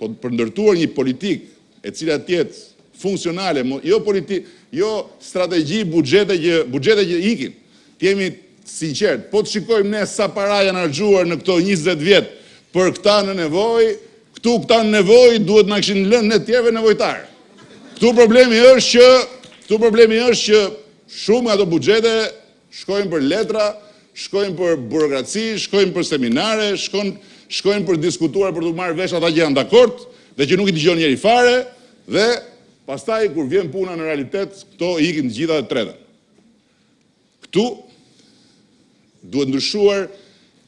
po për ndërtuar një politikë e cila të jetë funksionale, jo politi, jo strategji buxhete që buxhete që ikin. Të jemi të sinqertë, po të shikojmë ne sa para janë harxhuar në këto njëzet vjet për këta në nevojë, këtu këta në nevojë duhet të na kishin lënë ne të tjerëve nevojtarë. Këtu problemi është që këtu problemi është që shumë nga ato buxhete Shkojnë për letra, shkojnë për burokraci, shkojnë për seminare, shkon, shkojnë për diskutuar për t'u marrë vesh ata që janë dakord dhe që nuk i dëgjon njeri fare dhe pastaj kur vjen puna në realitet këto ikin të gjitha dhe treten. Këtu duhet ndryshuar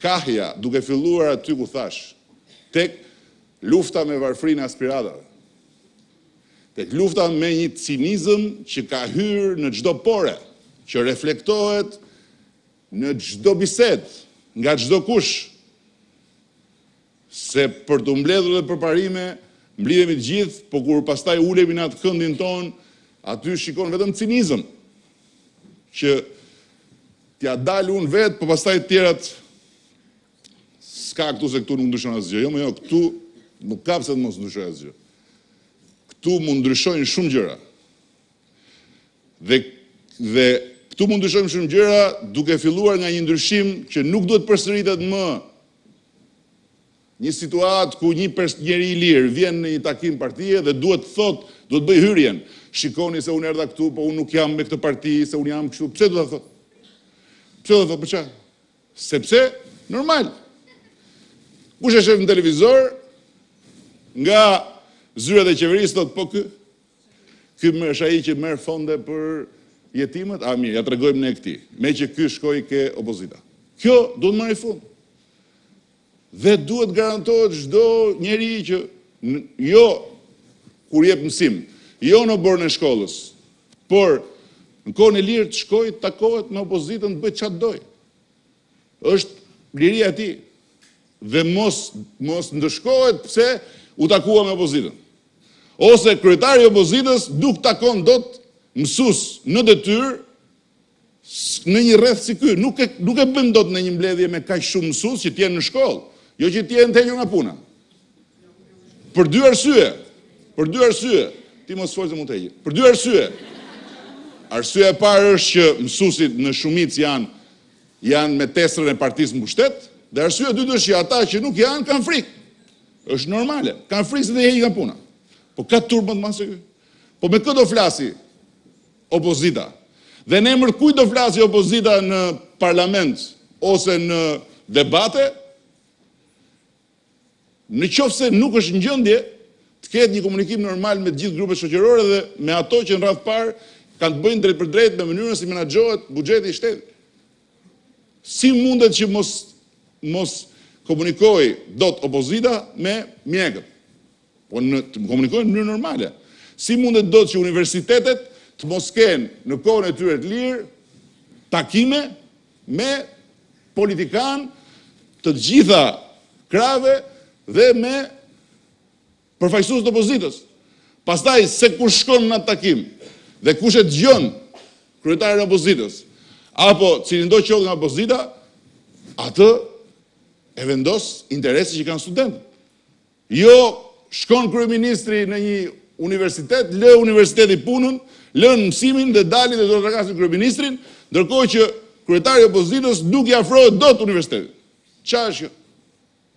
kahja, duke filluar aty ku thashë, tek lufta me varfërinë e aspiratave. Tek lufta me një cinizëm që ka hyrë në çdo pore, që reflektohet në çdo bisedë, nga çdokush, se për t'u mbledhur dhe përparime, mblidhemi të gjithë, po kur pastaj ulemi në atë këndin tonë, aty shikon vetëm cinizëm, që t'ia dal unë vetë, po pastaj të tjerat S'ka këtu se këtu nuk ndryshon asgjë. Jo more jo, këtu nuk ka pse të mos ndryshojë asgjë. Këtu mund ndryshojnë shumë gjëra. Dhe dhe këtu mund ndryshojnë shumë gjëra duke filluar nga një ndryshim që nuk duhet përsëritet më një situatë ku një pers njeri i lirë vjen në një takim partie dhe duhet të thotë, duhet të bëjë hyrjen. Shikoni se unë erdha këtu, po unë nuk jam me këtë parti, se unë jam kështu. Pse duhet ta thotë? Pse duhet ta thotë për çfarë? Sepse, normal, kush e shef në televizor, nga zyrat e qeverisë thotë po ky, ky është ai që merr fonde për jetimët, ah mirë, ia tregojmë ne këtij, meqë ky shkoi ke opozita. Kjo duhet të marri fund. Dhe duhet të garantohet çdo njeri që jo kur jep mësim, jo në oborrin e shkollës, por në kohën e lirë të shkojë të takohet me opozitën të bëjë ça të dojë. Është liria e tij. Dhe mos mos ndëshkohet pse u takua me opozitën. Ose kryetari i opozitës nuk takon dot mësues në detyrë Në një rreth si ky, nuk e nuk e bën dot ndonjë mbledhje me kaq shumë mësues që të jenë në shkollë, jo që të jenë të hequr nga puna. Për dy arsye. Për dy arsye. Ti mos fol se mund të heqin. Për dy arsye. Arsyeja e parë është që mësuesit në shumicë janë janë me teserën e partisë në pushtet, dhe arsyeja e dytë është që ata që nuk janë kanë frikë. Është normale. Kanë frikë se do i heqin nga puna. Po ka turp më të madh se ky? Po me kë do flasi? Opozita. Dhe në emër kujt do flasi opozita në parlament ose në debate në qoftë se nuk është në gjendje të ketë një komunikim normal me të gjithë grupet shoqërore dhe me ato që në radhë të parë kanë të bëjnë drejtpërdrejt me mënyrën si menaxhohet buxheti i shtetit. Si mundet që mos mos komunikojë dot opozita me mjekët? Po në të komunikojnë në mënyrë normale. Si mundet dot që universitetet të mos kenë në kohën e tyre të lirë takime me politikanë të të gjitha krahëve dhe me përfaqësues të opozitës. Pastaj se kush shkon në atë takim dhe kush e dëgjon kryetarin e opozitës apo cilindo qoftë nga opozita, atë e vendos interesi që kanë studentët. Jo, shkon kryeministri në një universitet, lë universiteti punën, lënë mësimin dhe dalin dhe duartrokasin kryeministrin, ndërkohë që kryetari i opozitës nuk i afrohet dot universitetit. Çfarë është kjo?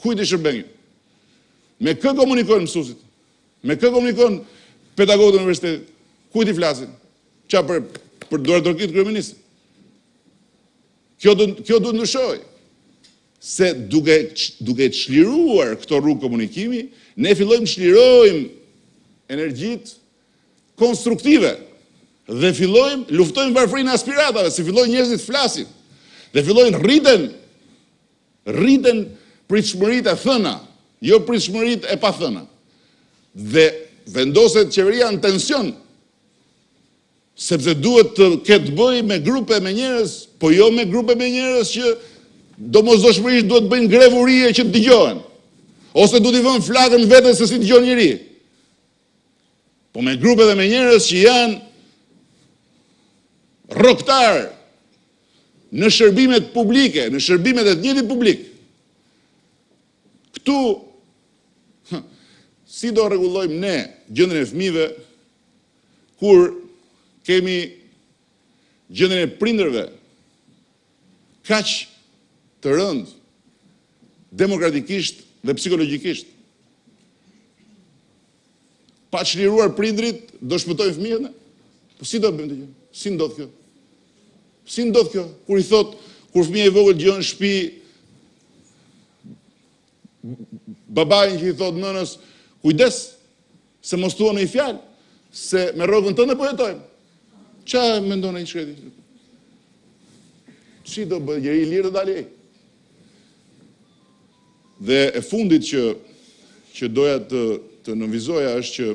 Kujt i shërben kjo? Me kë komunikojnë mësuesit? Me kë komunikon pedagogët e universitetit? Kujt i flasin? Çfarë për për duartrokitur kryeministrin? Kjo do kjo duhet të ndryshojë. Se duke duke çliruar këto rrugë komunikimi, ne fillojmë të çlirojmë energjitë konstruktive dhe fillojmë luftojmë varfërinë e aspiratave, se fillojnë njerëzit të flasin dhe fillojnë rriten rriten pritshmëritë e thëna, jo pritshmëritë e pathëna. Dhe vendoset qeveria në tension. Sepse duhet të ketë të bëjë me grupe me njerëz, po jo me grupe me njerëz që domosdoshmërisht duhet të bëjnë grevë urie që të dëgjohen. Ose duhet i vënë flakën vetes se s'i dëgjon njeri. Po me grupe dhe me njerëz që janë rrogëtarë në shërbimet publike, në shërbimet e të njëjtit publik. Këtu si do rregullojmë ne gjendjen e fëmijëve Kur kemi gjendjen e prindërve kaq të rëndë demokratikisht dhe psikologjikisht, pa çliruar prindërit do shpëtojnë fëmijët ne? Po si do e bëjmë këtë gjë? Si ndodh kjo? Si ndodh kjo? Kur i thot, kur fëmija i vogël dëgjon në shtëpi babain që i thot nënës, kujdes, Se mos thua ndonjë fjalë, se me rrogën tënde po jetojmë. Ça mendon ai i shkreti? Si do bëhet i lirë të dalë ai? Dhe e fundit që që doja të të nënvizoja është që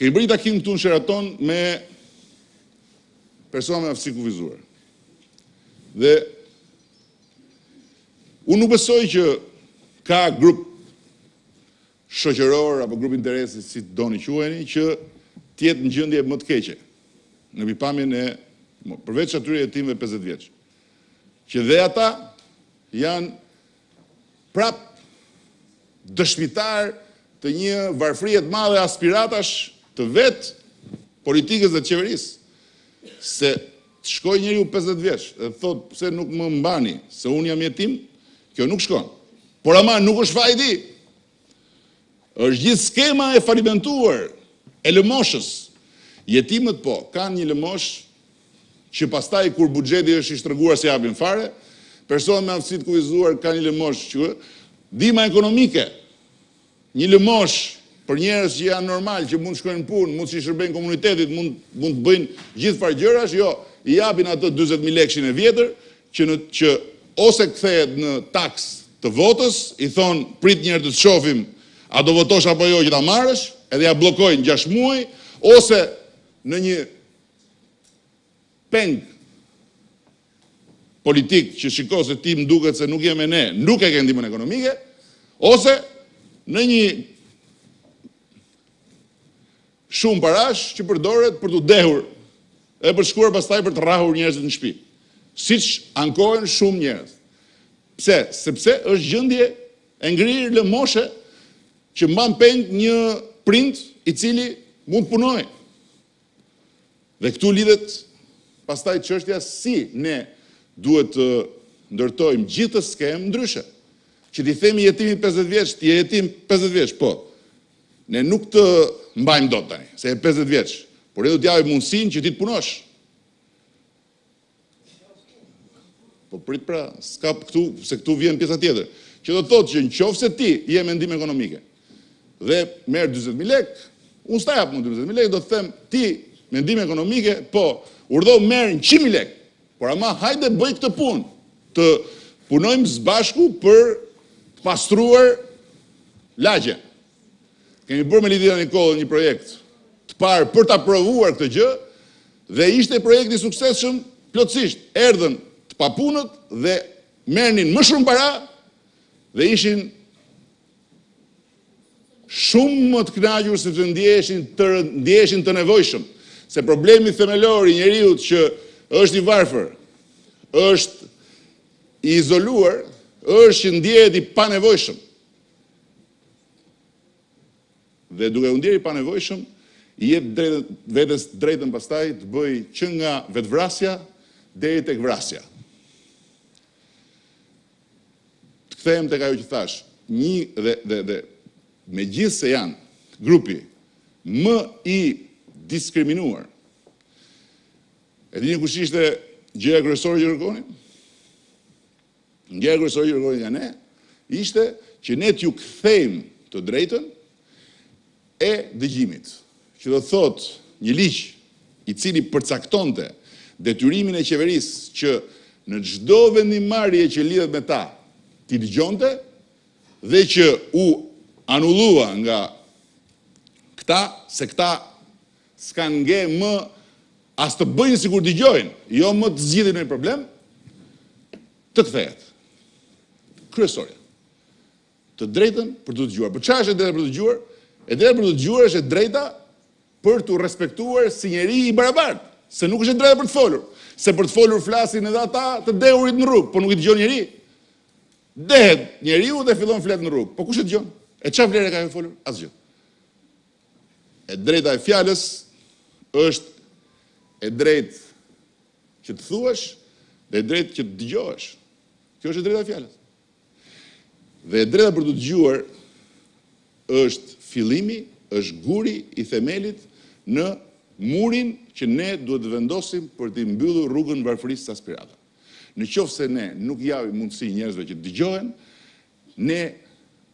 kemi bërë takim këtu në Sheraton me persona me aftësi kufizuar. Dhe Unë nuk besoj që ka grup shoqëror apo grup interesi, si të doni quajeni, që të jetë në gjendje më të keqe në pikëpamjen e përveç atyre jetimëve pesëdhjetë vjeç, që dhe ata janë prapë dëshmitarë të një varfërie të madhe aspiratash të vetë politikës dhe të qeverisë, se Të shkojë njeriu pesëdhjetë vjeç dhe të thotë pse nuk më mbani, se unë jam jetim, kjo nuk shkon. Por ama nuk është faji i tij. Është gjithë skema e falimentuar e lëmoshës. Jetimët po, kanë një lëmoshë që pastaj kur buxheti është i shtrënguar s'e japin fare, personat me aftësi të kufizuar kanë një lëmoshë, ndihma ekonomike, Një lëmoshë për njerëz që janë normal, që mund të shkojnë në punë, mund t'i shërbejnë komunitetit, mund mund të bëjnë gjithfarë gjërash, jo, i japin atë dyzet mijë lekshin e vjetër, që në që ose kthehet në taksë të votës, i thonë prit një herë të të shohim a do votosh apo jo që ta marrësh, edhe ia bllokojnë gjashtë muaj, ose në një peng. politik që shiko se ti më duket se nuk je me ne, nuk e ke ndihmën ekonomike, ose në një shumë parash që përdoret për t'u dehur dhe për të shkuar pastaj për të rrahur njerëzit në shpi. Siç ankohen shumë njerëz. Pse? Sepse është gjendje e ngrirë lëmoshe që mban peng një prind i cili mund të punojë. Dhe këtu lidhet pastaj çështja si ne duhet të ndërtojmë gjithë këtë skemë ndryshe. Që t'i themi jetimit pesëdhjetë vjeç, ti je jetim pesëdhjetë vjeç, po. Ne nuk të mbajmë dot tani, se je pesëdhjetë vjeç, por ne do të japim mundësinë që ti të punosh. Po prit pra, s'ka këtu, se këtu vjen pjesa tjetër. Që do të thotë që në qofë se ti je me ndihmë ekonomike dhe merr 20.000 lek, unë s'ta jap më 20.000 lek, do të them ti me ndihmë ekonomike, po urdhro merr 100.000 lek, por ama hajde bëj këtë punë, të punojmë s'bashku për të pastruar lagjen. Kemi bërë me Lindita Nikollën një projekt të parë për ta provuar këtë gjë dhe ishte projekt i suksesshëm plotësisht. Erdhën të papunët dhe merrnin më shumë para dhe ishin shumë më të kënaqur sepse ndjeheshin të ndjeheshin të nevojshëm. Se problemi themelor i njeriut që është i varfër, është i izoluar, është që ndjehet i panevojshëm. Dhe duke u ndier i panevojshëm, i jep drejt, vetes të drejtën pastaj të bëjë që nga vetëvrasja deri tek vrasja. Të kthehem tek ajo që thashë, një dhe dhe dhe megjithëse janë grupi më i diskriminuar, e dini kush ishte gjëja kryesore që kërkonin? Gjëja kryesore që kërkonin nga ne ishte që ne t'ju kthenim të drejtën e dëgjimit, që do të thotë një ligj i cili përcaktonte detyrimin e qeverisë që në çdo vendimmarrje që lidhet me ta t'i dëgjonte dhe që u anullua nga këta, se këta S'kanë nge më as të bëjnë sikur dëgjojnë, jo më të zgjidhin ndonjë problem, të kthehet. Kryesorja. Të drejtën për t'u dëgjuar. Për çfarë është e drejta për t'u dëgjuar? E drejta për t'u dëgjuar është e drejta për t'u respektuar si njeri i barabartë, se nuk është e drejta për të folur. Se për të folur flasin edhe ata të dehurit në rrugë, po nuk i dëgjon njeri. Dehet njeriu dhe fillon flet në rrugë, po kush e dëgjon? E çfarë vlere ka ajo e folur? Asgjë. E drejta e fjalës është e drejtë që të thuash dhe e drejtë që të dëgjohesh. Kjo është e drejta e fjalës. Dhe e drejta për t'u dëgjuar është fillimi, është guri i themelit në murin që ne duhet të vendosim për t'i mbyllur rrugën varfërisë së aspiratave. Në qoftë se ne nuk japim mundësi njerëzve që të dëgjohen, Ne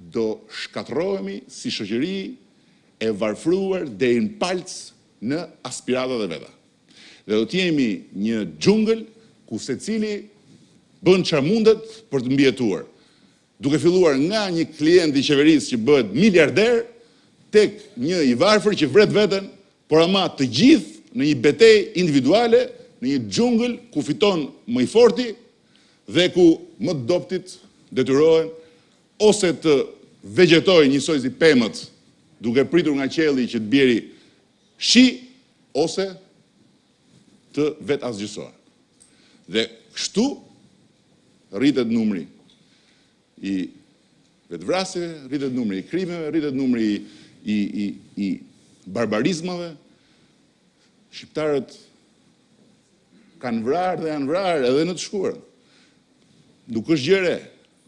do shkatërrohemi si shoqëri e varfëruar deri në palcë në aspiratat e veta. Dhe do të jemi një xhungël ku secili bën çfarë mundet për të mbijetuar, duke filluar nga një klient i qeverisë që bëhet miliarder tek një i varfër që vret veten, por ama të gjithë në një betejë individuale në një xhungël ku fiton më i forti, dhe ku më të dobëtit detyrohen ose të vegjetojnë njësoj si pemët duke pritur nga qielli që të bjeri shi ose të vetëasgjësohen. Dhe kështu rritet numri i vetëvrasjeve, rritet numri i krimeve, rritet numri i i i i barbarizmave, Shqiptarët kanë vrarë dhe janë vrarë edhe në të shkuarën. Nuk është gjë e re,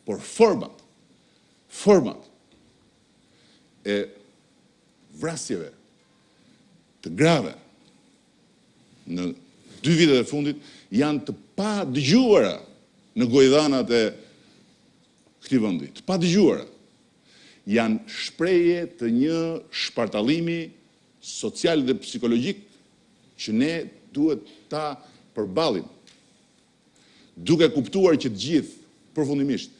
por format, format e vrasjeve të grave në dy vitet e fundit janë të padëgjuara në gojëdhënat e këtij vendi, të padëgjuara. Janë shprehje të një shpartallimi social dhe psikologjik që ne duhet ta përballim, duke kuptuar që të gjithë, përfundimisht,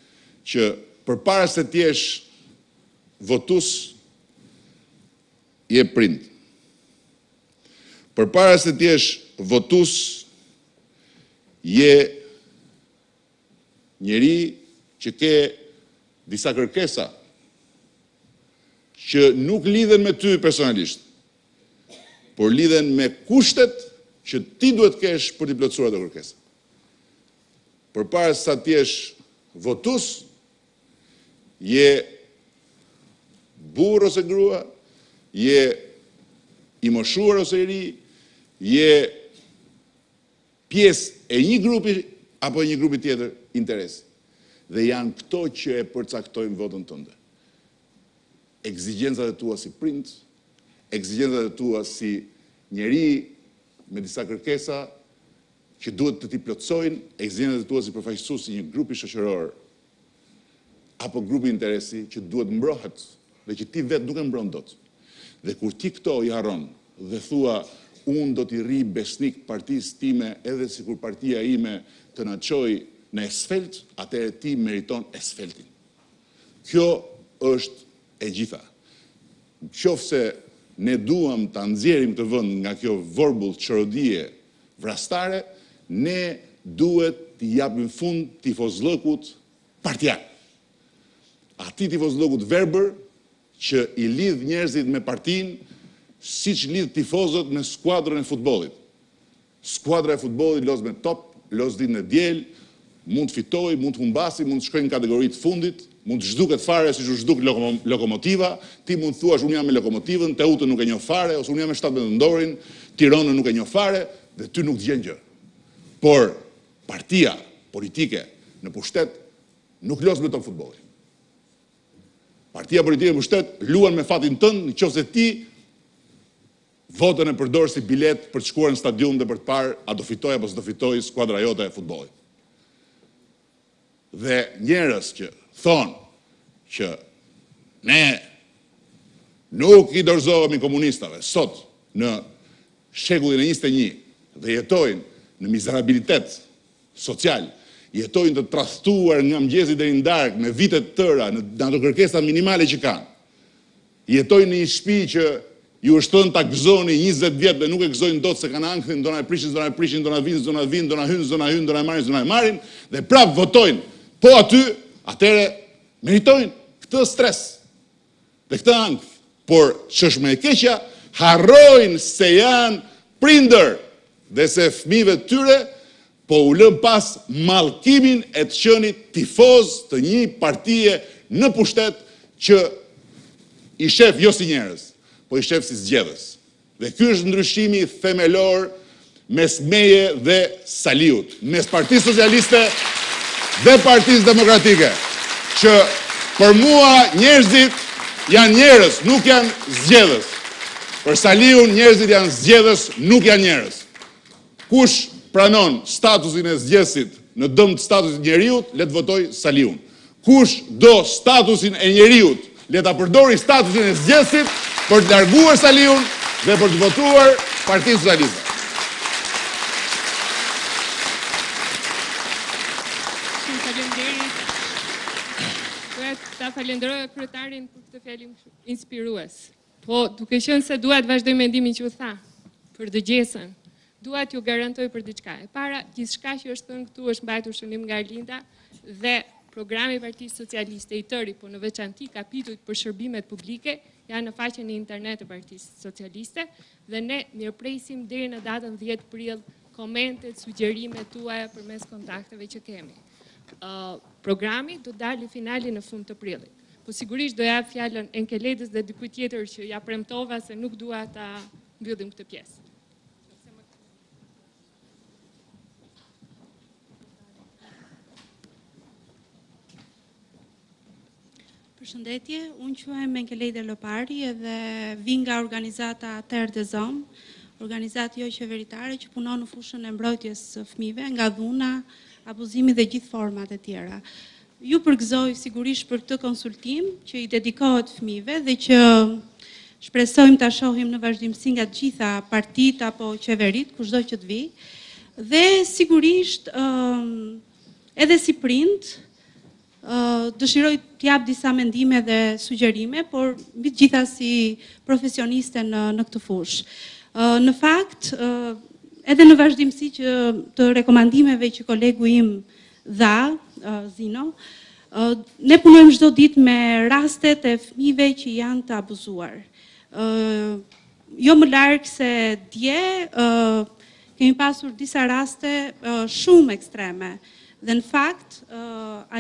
që përpara se të jesh votues, je prind. Përpara se të jesh votues, je Njeri që ke disa kërkesa që nuk lidhen me ty personalisht, por lidhen me kushtet që ti duhet të kesh për t'i plotësuar ato kërkesa. Përpara se sa të jesh votues, je burrë ose grua, je i moshuar ose i ri, je pjesë e një grupi apo e një grupi tjetër interesi dhe janë këto që e përcaktojnë votën tënde. Ekzigjencat e tua si prind, ekzigjencat e tua si njeri me disa kërkesa që duhet të t'i plotësojnë, ekzigjencat e tua si përfaqësues i një grupi shoqëror apo grupi interesi që duhet të mbrohet dhe që ti vetë nuk e mbron dot. Dhe kur ti këto i harron dhe thua unë do t'i rri besnik partisë time edhe sikur partia ime të na çojë në asfalt atëherë ti meriton asfaltin. Kjo është e gjitha. Në qoftë se ne duam ta nxjerrim këtë vend nga kjo vorbull çorodie vrastare, ne duhet t'i japim fund tifozllëkut partiak. Atij tifozllëkut verbër që i lidh njerëzit me partinë, siç lidh tifozët me skuadrën e futbollit. Skuadra e futbollit loz me top, loz ditën e diel, Mund të fitojë, mund të humbasi, mund të shkojë në kategori të fundit, mund të zhduket fare siç u zhduk Lokomotiva, ti mund të thuash unë jam me Lokomotivën, Teutën nuk e njoh fare, ose unë jam me 17 Nëntorin, Tironën nuk e njoh fare dhe ty nuk të gjen gjë. Por partia politike në pushtet nuk loz me top futbolli. Partia politike në pushtet luan me fatin tënd në qoftë se ti Votën e përdor si biletë për të shkuar në stadium dhe për të parë a do fitojë apo s'do fitojë skuadra jote e futbollit. Dhe njerëz që thonë që ne nuk i dorëzohemi komunistave sot në shekullin e njëzet e një dhe jetojnë në mizerabilitet social, jetojnë të tradhtuar nga mëngjezi deri në darkë me vite të tëra në ato kërkesa minimale që kanë. Jetojnë në një shpi që ju është thënë ta gëzoni njëzet vjet dhe nuk e gëzojnë dot se kanë ankthin do na e prishin s'do na e prishin do na vijnë s'do na vijnë do na hyjnë s'do na hyjnë do na e marrin s'do na e marrin dhe prap votojnë po aty atëhere meritojnë këtë stres dhe këtë ankth por ç'është më e keqja harrojnë se janë prindër dhe se fëmijëve të tyre Po u lënë pas mallkimin e të qenit tifoz të nji partie në pushtet që i shef jo si njerëz, po i shef si zgjedhës. Dhe ky është ndryshimi themelor mes meje dhe Saliut, mes Partisë Socialiste dhe Partisë Demokratike, që për mua njerëzit janë njerëz, nuk janë zgjedhës. Për Saliun njerëzit janë zgjedhës, nuk janë njerëz. Kush pranon statusin e zgjedhësit në dëm të statusit të njeriut, le të votojë Saliun. Kush do statusin e njeriut, le ta përdorë statusin e zgjedhësit për të larguar Saliun dhe për të votuar Partinë Socialiste. Shumë faleminderit. Dua ta falenderoj kryetarin për këtë fjalim inspirues. Po, duke qenë se dua të vazhdoj mendimin që u tha për dëgjesën, dua t'ju garantoj për diçka. E para, gjithçka që është thënë këtu është mbajtur shënim nga Linda dhe programi i Partisë Socialiste i tëri, po në veçanti kapitujt për shërbimet publike janë në faqen e internetit të Partisë Socialiste dhe ne mirëpresim deri në datën 10 prill komentet, sugjerimet tuaja përmes kontakteve që kemi. Ë uh, programi do dali finali në fund të prillit. Po sigurisht do jap fjalën Enkelejdës dhe dikujt tjetër që ja premtova se nuk dua ta mbyllim këtë pjesë. Përshëndetje, unë quhem Enkelejda Lopari edhe vi nga organizata Terre des Hommes, organizatë jo qeveritare që punon në fushën e mbrojtjes fëmijëve nga dhuna, abuzimi dhe gjithë format e tjera. Ju përgëzoj sigurisht për këtë konsultim që i dedikohet fëmijëve dhe që shpresojmë ta shohim në vazhdimësi nga të gjitha partitë apo qeveritë, kushdo që të vijë. Dhe sigurisht edhe si prind dëshiroj të jap disa mendime dhe sugjerime, por mbi të gjitha si profesioniste në në këtë fushë. Në fakt, edhe në vazhdimësi që të rekomandimeve që kolegu im dha, Zino, ne punojmë çdo ditë me rastet e fëmijëve që janë të abuzuar. Ë jo më larg se dje ë kemi pasur disa raste ë, shumë ekstreme. Dhe në fakt, ë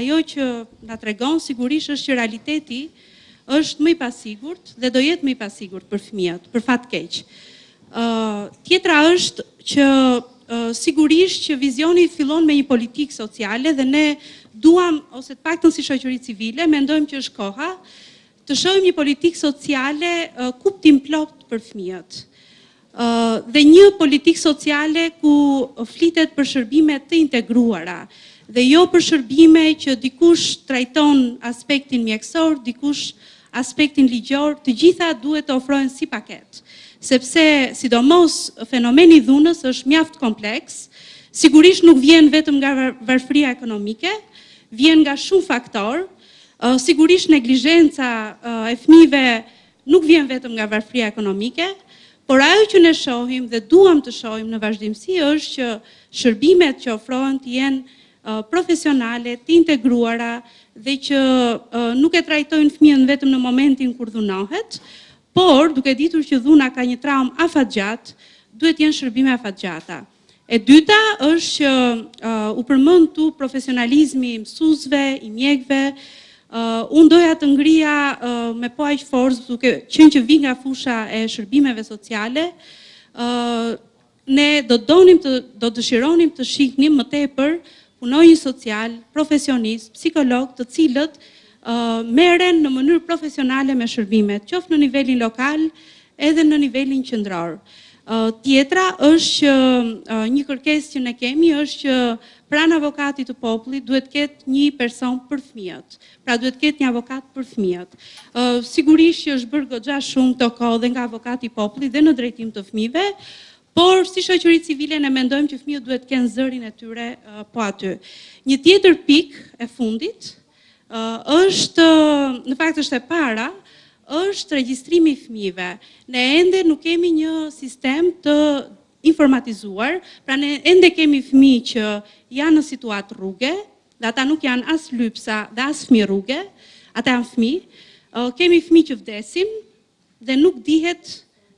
ajo që na tregon sigurisht është që realiteti është më i pasigurt dhe do jetë më i pasigurt për fëmijët, për fat keq. Tjetra është që sigurisht që vizioni fillon me një politikë sociale dhe ne duam, ose të paktën si shoqëri civile, mendojmë që është koha, të shohim një politikë sociale kuptimplotë për fëmijët dhe një politikë sociale ku flitet për shërbime të integruara dhe jo për shërbime që dikush trajton aspektin mjekësor, dikush aspektin ligjor, të gjitha duhet të ofrohen si paketë, sepse sidomos fenomeni i dhunës është mjaft kompleks, sigurisht nuk vjen vetëm nga varfëria ekonomike, vjen nga shumë faktorë, sigurisht neglizhenca e fëmijëve nuk vjen vetëm nga varfëria ekonomike, por ajo që ne shohim dhe duam të shohim në vazhdimësi është që shërbimet që ofrohen të jenë profesionale, të integruara dhe që nuk e trajtojnë fëmijën vetëm në momentin kur dhunohet, por duke ditur që dhuna ka një traumë afatgjatë, duhet të jenë shërbime afatgjata. E dyta është që uh, u përmend ktu profesionalizmi i mësuesve, i mjekëve. Uh, unë doja të ngrija uh, me po aq forcë duke qenë që vij nga fusha e shërbimeve sociale, uh, Ne do donim të do dëshironim të shihnim më tepër punonjës social, profesionistë, psikologë, të cilët merren në mënyrë profesionale me shërbimet, qoftë në nivelin lokal edhe në nivelin qëndror. Tjetra është që një kërkesë që ne kemi është që pranë avokatit të popullit duhet të ketë një person për fëmijët, Pra duhet të ketë një avokat për fëmijët. Sigurisht që është bërë goxha shumë këto kohë dhe nga avokati i popullit dhe në drejtim të fëmijëve, por si shoqëri civile ne mendojmë që fëmijët duhet të kenë zërin e tyre po aty. Një tjetër pikë e fundit është, në fakt është e para, është regjistrimi i fëmijëve. Ne ende nuk kemi një sistem të informatizuar, pra ne ende kemi fëmijë që janë në situatë rruge, Dhe ata nuk janë as lypsa dhe as fëmijë rruge, ata janë fëmijë. Kemi fëmijë që vdesin dhe nuk dihet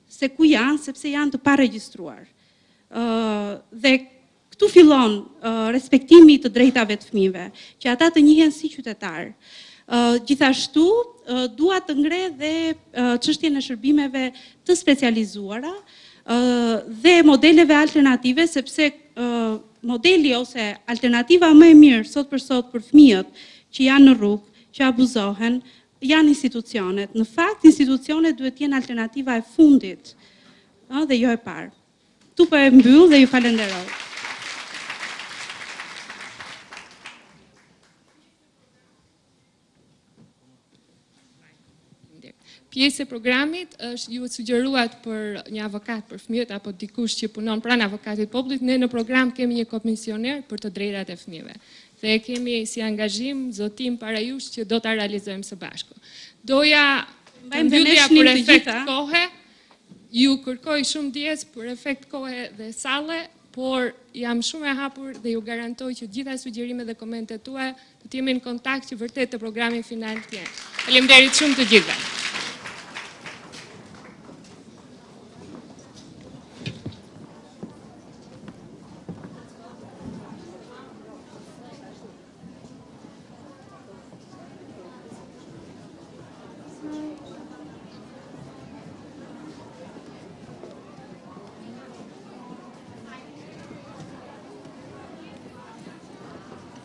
se ku janë sepse janë të paregjistruar. Dhe këtu fillon respektimi i të drejtave të fëmijëve, që ata të njihen si qytetarë. Gjithashtu dua të ngre dhe çështjen e shërbimeve të specializuara dhe modeleve alternative sepse Modeli ose alternativa më e mirë sot për sot për fëmijët që janë në rrugë, që abuzohen, janë institucionet. Në fakt, institucionet duhet të jenë alternativa e fundit, ë dhe jo e parë. Ktu po e mbyll dhe ju falenderoj. Pjesë e programit është ju sugjeruat për një avokat për fëmijët apo dikush që punon pranë avokatit të popullit, ne në program kemi një komisioner për të drejtat e fëmijëve. Dhe kemi si angazhim, zotim para jush që do ta realizojmë së bashku. Doja të mbyllja për efekt kohe, ju kërkoj shumë ndjesë për efekt kohe dhe salle, por jam shumë e hapur dhe ju garantoj që të gjitha sugjerimet dhe komentet tuaj Do të jemi në kontakt që vërtet te programi final të jenë. Faleminderit shumë të gjithëve.